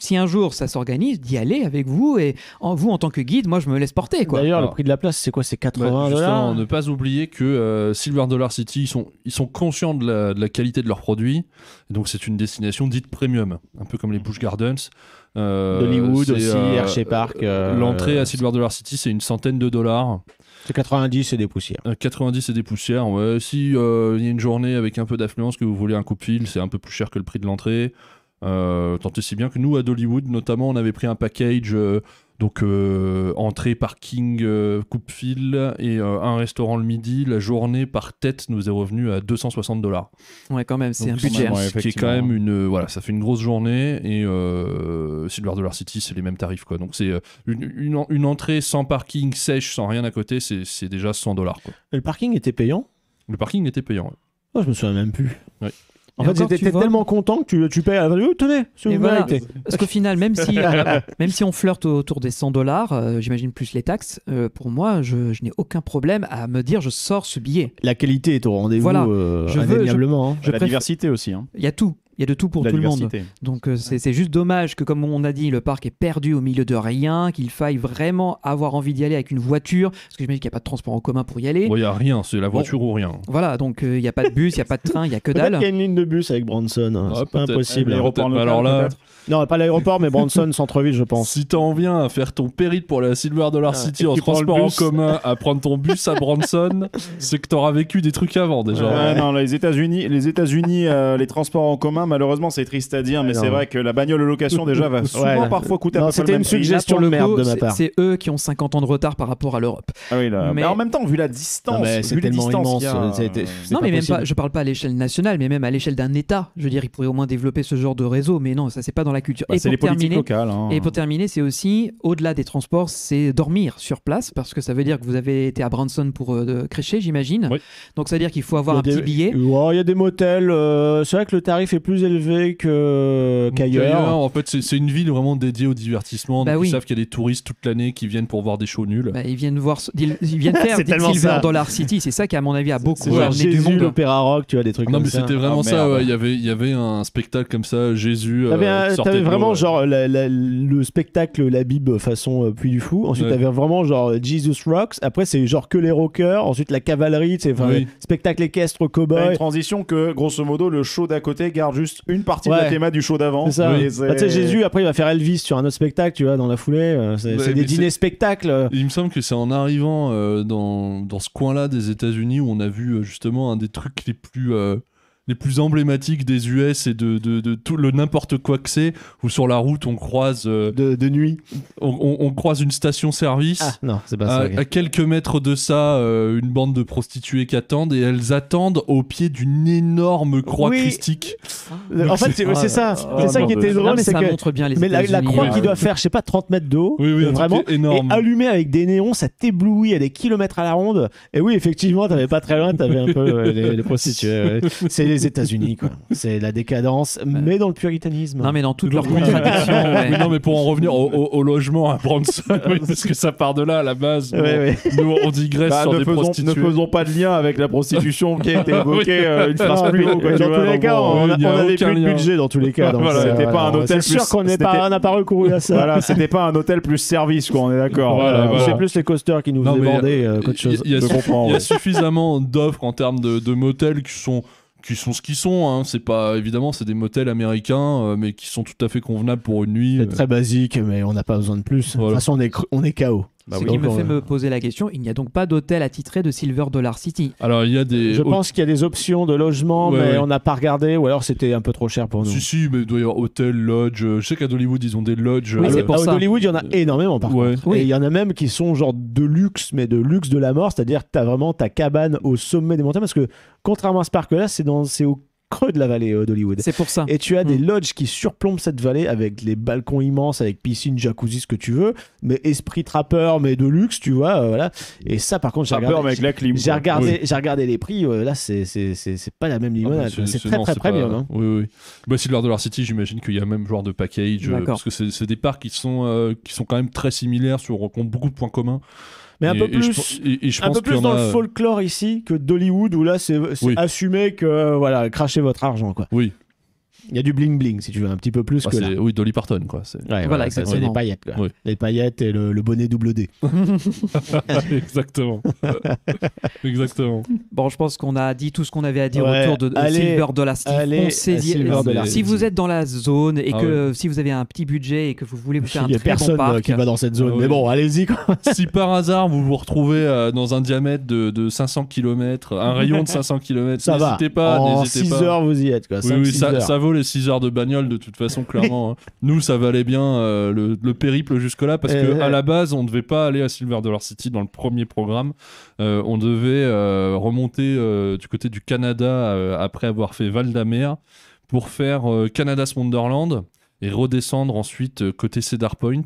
Si un jour ça s'organise, d'y aller avec vous et en, vous en tant que guide, moi je me laisse porter quoi. D'ailleurs, le prix de la place, c'est quoi? C'est Bah, 80 justement, dollars ne pas oublier que euh, Silver Dollar City, ils sont, ils sont conscients de la, de la qualité de leurs produits. Donc c'est une destination dite premium, un peu comme les Busch Gardens. Euh, D'Hollywood c'est, aussi, euh, Hershey Park. euh, L'entrée à Silver Dollar City, c'est une centaine de dollars. C'est 90 et des poussières. Euh, 90 et des poussières. Ouais. Si euh, il y a une journée avec un peu d'affluence que vous voulez un coup de fil, c'est un peu plus cher que le prix de l'entrée. Euh, tant et si bien que nous, à Dollywood, notamment, on avait pris un package. euh, donc euh, entrée, parking, euh, coupe-fil et euh, un restaurant le midi. La journée par tête nous est revenue à 260 dollars. Ouais, quand même, c'est un budget. hein. ouais. Ce qui est quand même une voilà, ça fait une grosse journée et euh, Silver Dollar City c'est les mêmes tarifs quoi. Donc c'est une, une, en- une entrée sans parking sèche, sans rien à côté, c'est c'est déjà 100 dollars quoi. Et Le parking était payant? Le parking était payant. ouais. Oh, Je me souviens même plus. Ouais. En fait, vois- tellement content que tu, tu payes à oh, tenez, si voilà. Parce qu'au final, même si, même si on flirte autour des 100 dollars, euh, j'imagine plus les taxes, euh, pour moi, je, je n'ai aucun problème à me dire je sors ce billet. La qualité est au rendez-vous Voilà. euh, Je veux- indéniablement. hein. Je la diversité aussi. hein. Il y a tout. Il y a de tout pour La tout le monde. Donc euh, c'est juste dommage que, comme on a dit, le parc est perdu au milieu de rien, qu'il faille vraiment avoir envie d'y aller avec une voiture, parce que j'imagine qu'il n'y a pas de transport en commun pour y aller. Il y a rien, c'est la voiture ou rien. Voilà, donc euh, il n'y a pas de bus, il n'y a pas de train, il n'y a que dalle. qu'il y a une ligne de bus avec Branson. hein, Ah, c'est pas impossible. L'aéroport alors là-. Non, pas l'aéroport, mais Branson, centre-ville, je pense. Si t'en viens à faire ton périple pour la Silver Dollar Ah, City en transport en commun, à prendre ton bus à Branson, c'est que t'auras vécu des trucs avant déjà. Ouais, non, les États-Unis, les États-Unis, euh, les transports en commun, malheureusement, c'est triste à dire, mais c'est vrai que la bagnole de location déjà va souvent Ouais. parfois coûter un peu c'était une suggestion. De merde coup, de ma c'est- part. c'est eux qui ont 50 ans de retard par rapport à l'Europe. Ah oui, là. Mais- Mais en même temps, vu la distance, c'est tellement distances immense, a, été- Non, pas mais même pas, je parle pas à l'échelle nationale, mais même à l'échelle d'un État. Je veux dire, ils pourraient au moins développer ce genre de réseau, mais non, ça c'est pas dans la culture. bah, et, c'est les pour politiques terminer, locales. hein. et pour terminer, c'est aussi, au-delà des transports, c'est dormir sur place, parce que ça veut dire que vous avez été à Branson pour euh, crécher, j'imagine. Oui. Donc ça veut dire qu'il faut avoir un des- petit billet. Ouais, Il y a des motels. euh, c'est vrai que le tarif est plus élevé que- qu'ailleurs. En fait, c'est une ville vraiment dédiée au divertissement. Bah donc oui. Ils savent qu'il y a des touristes toute l'année qui viennent pour voir des shows nuls. Bah, ils viennent voir, ils ils viennent faire Silver ça. Dollar City. C'est ça qui, à mon avis, a beaucoup C'est genre amené du Jésus, monde. l'opéra rock, tu vois, des trucs non, comme mais c'était vraiment Oh, ça. ouais. Il y avait, il y avait un spectacle comme ça, Jésus. T'avais, euh, vraiment ouais. genre la- la- le spectacle La Bible façon euh, Puy du Fou. Ensuite, Ouais. t'avais vraiment genre Jesus Rocks. Après, c'est genre que les rockers. Ensuite, la cavalerie, c'est Oui. spectacle équestre T'as une cowboy. transition que, grosso modo, le show d'à côté garde juste une partie de Ouais. la théma du show d'avant. C'est ça. Bah, tu sais, Jésus, après, il va faire Elvis sur un autre spectacle, tu vois, dans la foulée. euh, C'est, des dîners-spectacles. Il me semble que c'est en arrivant euh, dans, dans ce coin-là des États-Unis où on a vu euh, justement un des trucs les plus, euh, les plus emblématiques des US et de, de, de tout le n'importe quoi que c'est, où sur la route on croise, euh, De, de nuit. on, on- on croise une station-service. Ah, non, c'est pas À, ça. à quelques mètres de ça, euh, une bande de prostituées qui attendent et elles attendent au pied d'une énorme croix Oui. christique. En fait, c'est, c'est ça. Ah, c'est ça non, qui mais- était Non, drôle, mais c'est ça que. montre bien les Mais la, croix ouais. qui doit faire, je sais pas, 30 mètres d'eau. Oui, oui, truc vraiment. énorme. Et allumé avec des néons, ça t'éblouit à des kilomètres à la ronde. Et oui, effectivement, t'avais pas très loin, t'avais un peu euh, les, les prostituées. ouais. C'est les États-Unis, quoi. C'est la décadence, mais dans le puritanisme. Non, mais dans toutes leurs contradictions. ouais. Non, mais pour en revenir au, au- au logement à Branson, oui, parce que ça part de là à la base. Ouais, ouais. Nous, on digresse Bah, sur ne, des faisons, ne prostituées. faisons pas de lien avec la prostitution qui a été évoquée euh, une phrase plus haut. dans tous les cas, bon, on, il y a on avait aucun plus de budget dans tous les cas. c'était pas un hôtel C'est sûr plus- qu'on n'est c'était- pas, on n'a pas recouru à ça. Voilà, c'était pas un hôtel plus service, quoi, on est d'accord. Euh. C'est plus les coasters qui nous faisaient bander euh, qu'autre chose. Il y a, suffisamment d'offres en termes de motels qui sont qui sont ce qu'ils sont. Hein. C'est pas évidemment, c'est des motels américains, euh, mais qui sont tout à fait convenables pour une nuit. C'est très basique, mais on n'a pas besoin de plus. Voilà. De toute façon, on est, on est KO. Bah Ce oui. qui me fait me poser la question, il n'y a donc pas d'hôtel attitré de Silver Dollar City. Alors il y a des. Je pense qu'il y a des options de logement, Ouais, mais ouais. on n'a pas regardé, ou alors c'était un peu trop cher pour nous. Si si, mais il doit y avoir hôtel, lodge. euh, Je sais qu'à Hollywood ils ont des lodges. Oui, euh, c'est pour à ça. Hollywood, il y en a énormément par Ouais. contre. Oui. Et il y en a même qui sont genre de luxe, mais de luxe de la mort, c'est-à-dire que tu as vraiment ta cabane au sommet des montagnes, parce que contrairement à ce parc-là, c'est dans- c'est au creux de la vallée euh, d'Hollywood. C'est pour ça. Et tu as des Mm. lodges qui surplombent cette vallée avec les balcons immenses, avec piscine, jacuzzi, ce que tu veux, mais esprit trappeur, mais de luxe, tu vois, euh, voilà. Et ça, par contre, j'ai regardé, avec la clim. j'ai regardé, j'ai regardé les prix, euh, là, c'est c'est- c'est- c'est pas la même Ah, limonade, bah, c'est très non, très c'est premium. pas- hein. Oui, oui. Bah, Silver Dollar City, j'imagine qu'il y a même genre de package. euh, parce que c'est c'est des parcs qui sont, euh, qui sont quand même très similaires, sur, qui ont beaucoup de points communs. Mais un peu plus. Un peu dans le folklore ici que d'Hollywood où là c'est assumé que euh, voilà crachez votre argent quoi. Oui, Il y a du bling bling si tu veux un petit peu plus Bah, que là. oui, Dolly Parton, quoi. c'est- Ouais, Voilà, c'est- les paillettes quoi. Oui. Les paillettes et le, le bonnet double D. Exactement. Exactement. Bon, je pense qu'on a dit tout ce qu'on avait à dire Ouais, autour de, de allez, Silver Dollar City. allez Silver Dollar si vous êtes dans la zone et Ah que si vous avez un petit budget et que vous voulez vous faire un Il y a très personne bon euh, parc, qui va dans cette zone. Ah Mais bon, allez-y quoi. si par hasard vous vous retrouvez euh, dans un diamètre de, de 500 km, un rayon de 500 km, Ça va. n'hésitez pas, en n'hésitez 6 pas. heures vous y êtes quoi. Oui, 5, oui, 6 ça, heures. ça vaut les 6 heures de bagnole de toute façon, clairement. hein. Nous, ça valait bien euh, le, le périple jusque-là parce Euh, que à la base, on ne devait pas aller à Silver Dollar City dans le premier programme. Euh, on devait euh, remonter du côté du Canada après avoir fait Val d'Amer pour faire Canada's Wonderland et redescendre ensuite côté Cedar Point.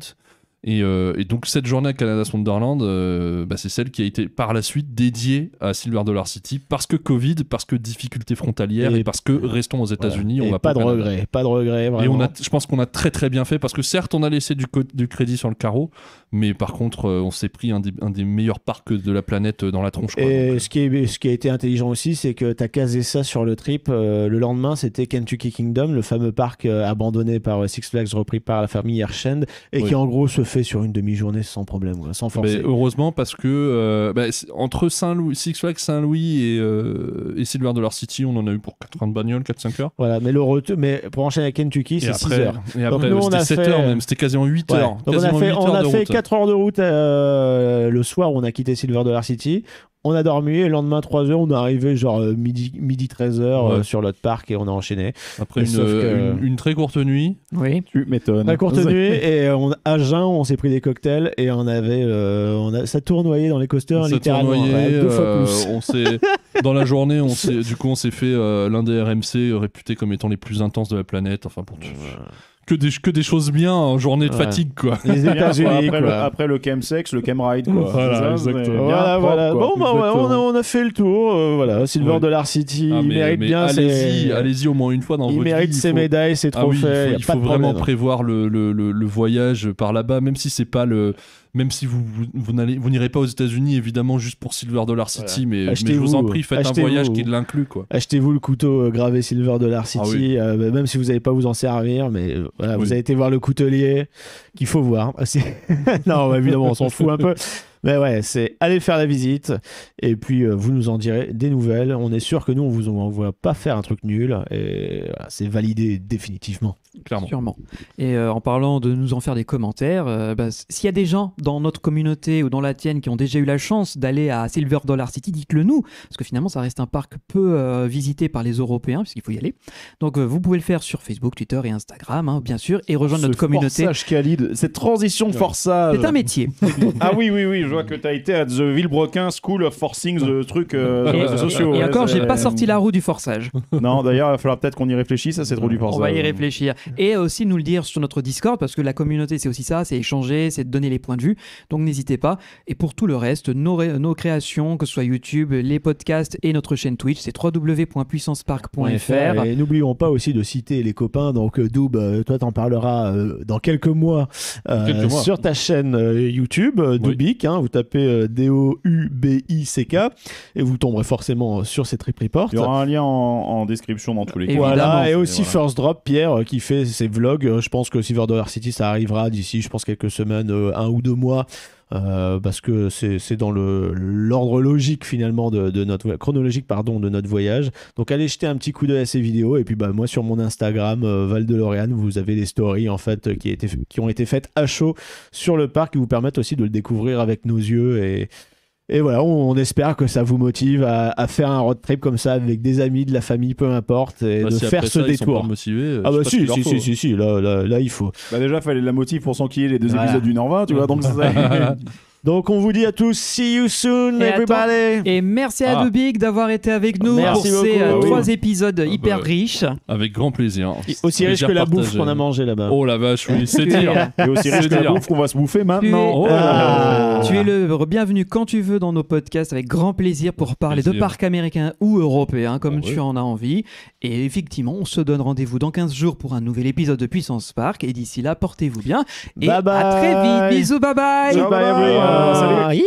Et, euh, et donc cette journée à Canada's Wonderland, euh, bah, c'est celle qui a été par la suite dédiée à Silver Dollar City parce que Covid, parce que difficultés frontalières et, Et- parce que restons aux États-Unis, on va pas de au Canada. regret, pas de regret. Et Vraiment. on a, je pense qu'on a très très bien fait parce que certes on a laissé du crédit sur le carreau, mais par contre euh, on s'est pris un des, un des meilleurs parcs de la planète euh, dans la tronche. quoi. Et Donc, ce qui, est, ce qui a été intelligent aussi, c'est que tu as casé ça sur le trip. euh, le lendemain, c'était Kentucky Kingdom, le fameux parc euh, abandonné par euh, Six Flags, repris par la famille Hershend, et Oui. qui en gros se fait sur une demi-journée sans problème, quoi, sans forcer. heureusement parce que euh, bah, entre Saint-Louis, Six Flags Saint-Louis et, euh, et Silver Dollar City, on en a eu pour 80 bagnoles, 4-5 heures. Voilà, mais le retour, mais pour enchaîner à Kentucky, c'est 6 après, heures. et Donc après nous, on c'était a 7 fait- heures même, c'était quasiment 8 Ouais. heures. Donc on a quasiment fait, 8 on heures a de fait route. 4 heures de route euh, le soir où on a quitté Silver Dollar City. On a dormi et le lendemain 3 heures, on est arrivé genre euh, midi, midi 13 heures euh, Ouais. sur l'autre parc et on a enchaîné. Après une, sauf que- une, une très courte nuit. Oui. Tu m'étonnes. Très courte nuit et on, à jeun, on s'est pris des cocktails et on avait, euh, on a, ça tournoyait dans les coasters Ça littéralement. tournoyait, ouais, deux fois euh, plus. on s'est dans la journée, on s'est du coup on s'est fait euh, l'un des RMC réputés comme étant les plus intenses de la planète. Enfin pour tout- que des que des choses bien en journée de Ouais. fatigue quoi. Les. États-Unis, après, après le chemsex, le chemride, quoi. Voilà, exactement. Voilà, propre, voilà. quoi. Bon, bah, voilà, on, a, Exactement. on a fait le tour. euh, voilà, Silver Ouais. Dollar City, Ah, il mais- mérite mais bien. allez-y, ses- allez-y au moins une fois dans il votre mérite vie. ses faut- médailles, ses Ah oui, trophées. il faut, il faut de vraiment problème. prévoir le, le, le, le voyage par là-bas, même si c'est pas le, même si vous n'irez pas aux États-Unis évidemment juste pour Silver Dollar City, mais, mais je vous en Achetez-vous, prie faites un voyage qui l'inclut quoi. Achetez-vous le couteau euh, gravé Silver Dollar City, Ah oui. euh, bah, même si vous n'allez pas vous en servir, mais euh, voilà, Oui. vous avez été voir le coutelier qu'il faut voir. Non, bah, évidemment, on s'en fout un peu. Mais ouais, c'est aller faire la visite et puis euh, vous nous en direz des nouvelles. On est sûr que nous, on vous envoie pas faire un truc nul et voilà, c'est validé définitivement. Clairement. Sûrement. Et euh, en parlant de nous en faire des commentaires, euh, bah, s'il y a des gens dans notre communauté ou dans la tienne qui ont déjà eu la chance d'aller à Silver Dollar City, dites-le nous, parce que finalement ça reste un parc peu euh, visité par les Européens, puisqu'il faut y aller. Donc euh, vous pouvez le faire sur Facebook, Twitter et Instagram, hein, bien sûr, et rejoindre Ce notre communauté. Forçage Khalid, cette transition de forçage. C'est un métier. Ah oui, oui, oui, je vois que tu as été à The Villebrequin School of Forcing, the truc euh, sur et, les réseaux et- sociaux. et ouais, encore, j'ai pas sorti la roue du forçage. Non, d'ailleurs, il va falloir peut-être qu'on y réfléchisse, ça c'est trop du forçage. On va y réfléchir. Et aussi nous le dire sur notre Discord, parce que la communauté, c'est aussi ça, c'est échanger, c'est donner les points de vue. Donc n'hésitez pas. Et pour tout le reste, nos, ré- nos créations, que ce soit YouTube, les podcasts et notre chaîne Twitch, c'est www.puissancepark.fr. Et n'oublions pas aussi de citer les copains. Donc, euh, Doub, euh, toi, t'en parleras euh, dans quelques mois, euh, Quelques mois. sur ta chaîne YouTube, Oui. Doubik. hein, vous tapez D-O-U-B-I-C-K et vous tomberez forcément sur ces trip reports. Il y aura un lien en, en description dans tous les cas. Voilà, et Et aussi voilà. First Drop, Pierre, qui fait ses vlogs. Euh, Je pense que Silver Dollar City, ça arrivera d'ici, je pense, quelques semaines, euh, un ou deux mois. euh, parce que c'est dans l'ordre logique finalement de, notre chronologique pardon de notre voyage donc allez jeter un petit coup d'œil à ces vidéos et puis bah moi sur mon Instagram euh, Val de vous avez des stories en fait qui, qui ont été faites à chaud sur le parc qui vous permettent aussi de le découvrir avec nos yeux et et voilà, on, on espère que ça vous motive à, à faire un road trip comme ça avec des amis, de la famille, peu importe, et Bah, de si faire après ce ça, ils sont détour. pas motivés, euh, Ah bah si, si, faut. si, si, si, là, là, là, il faut. Bah déjà, il fallait de la motive pour s'enquiller les deux Voilà. épisodes d'une heure vingt, tu vois. Donc ça- Donc on vous dit à tous, see you soon, Et everybody Et merci à Ah. D'avoir été avec nous Merci pour ces beaucoup. euh, Ah oui. trois épisodes hyper bah, riches. Avec grand plaisir. Aussi Plaisir riche que la bouffe partagé. qu'on a mangé là-bas. Oh la vache, oui, c'est dire. Et aussi riche que la bouffe qu'on va se bouffer Tu es, maintenant. Oh. Ah. tu es le bienvenu quand tu veux dans nos podcasts avec grand plaisir pour parler de Plaisir. parcs américains ou européens comme Oh, tu oui. en as envie. Et effectivement, on se donne rendez-vous dans 15 jours pour un nouvel épisode de Puissance Park. Et d'ici là, portez-vous bien. Et Bye bye. à très vite. Bisous, bye bye. Ciao, bye. それがいい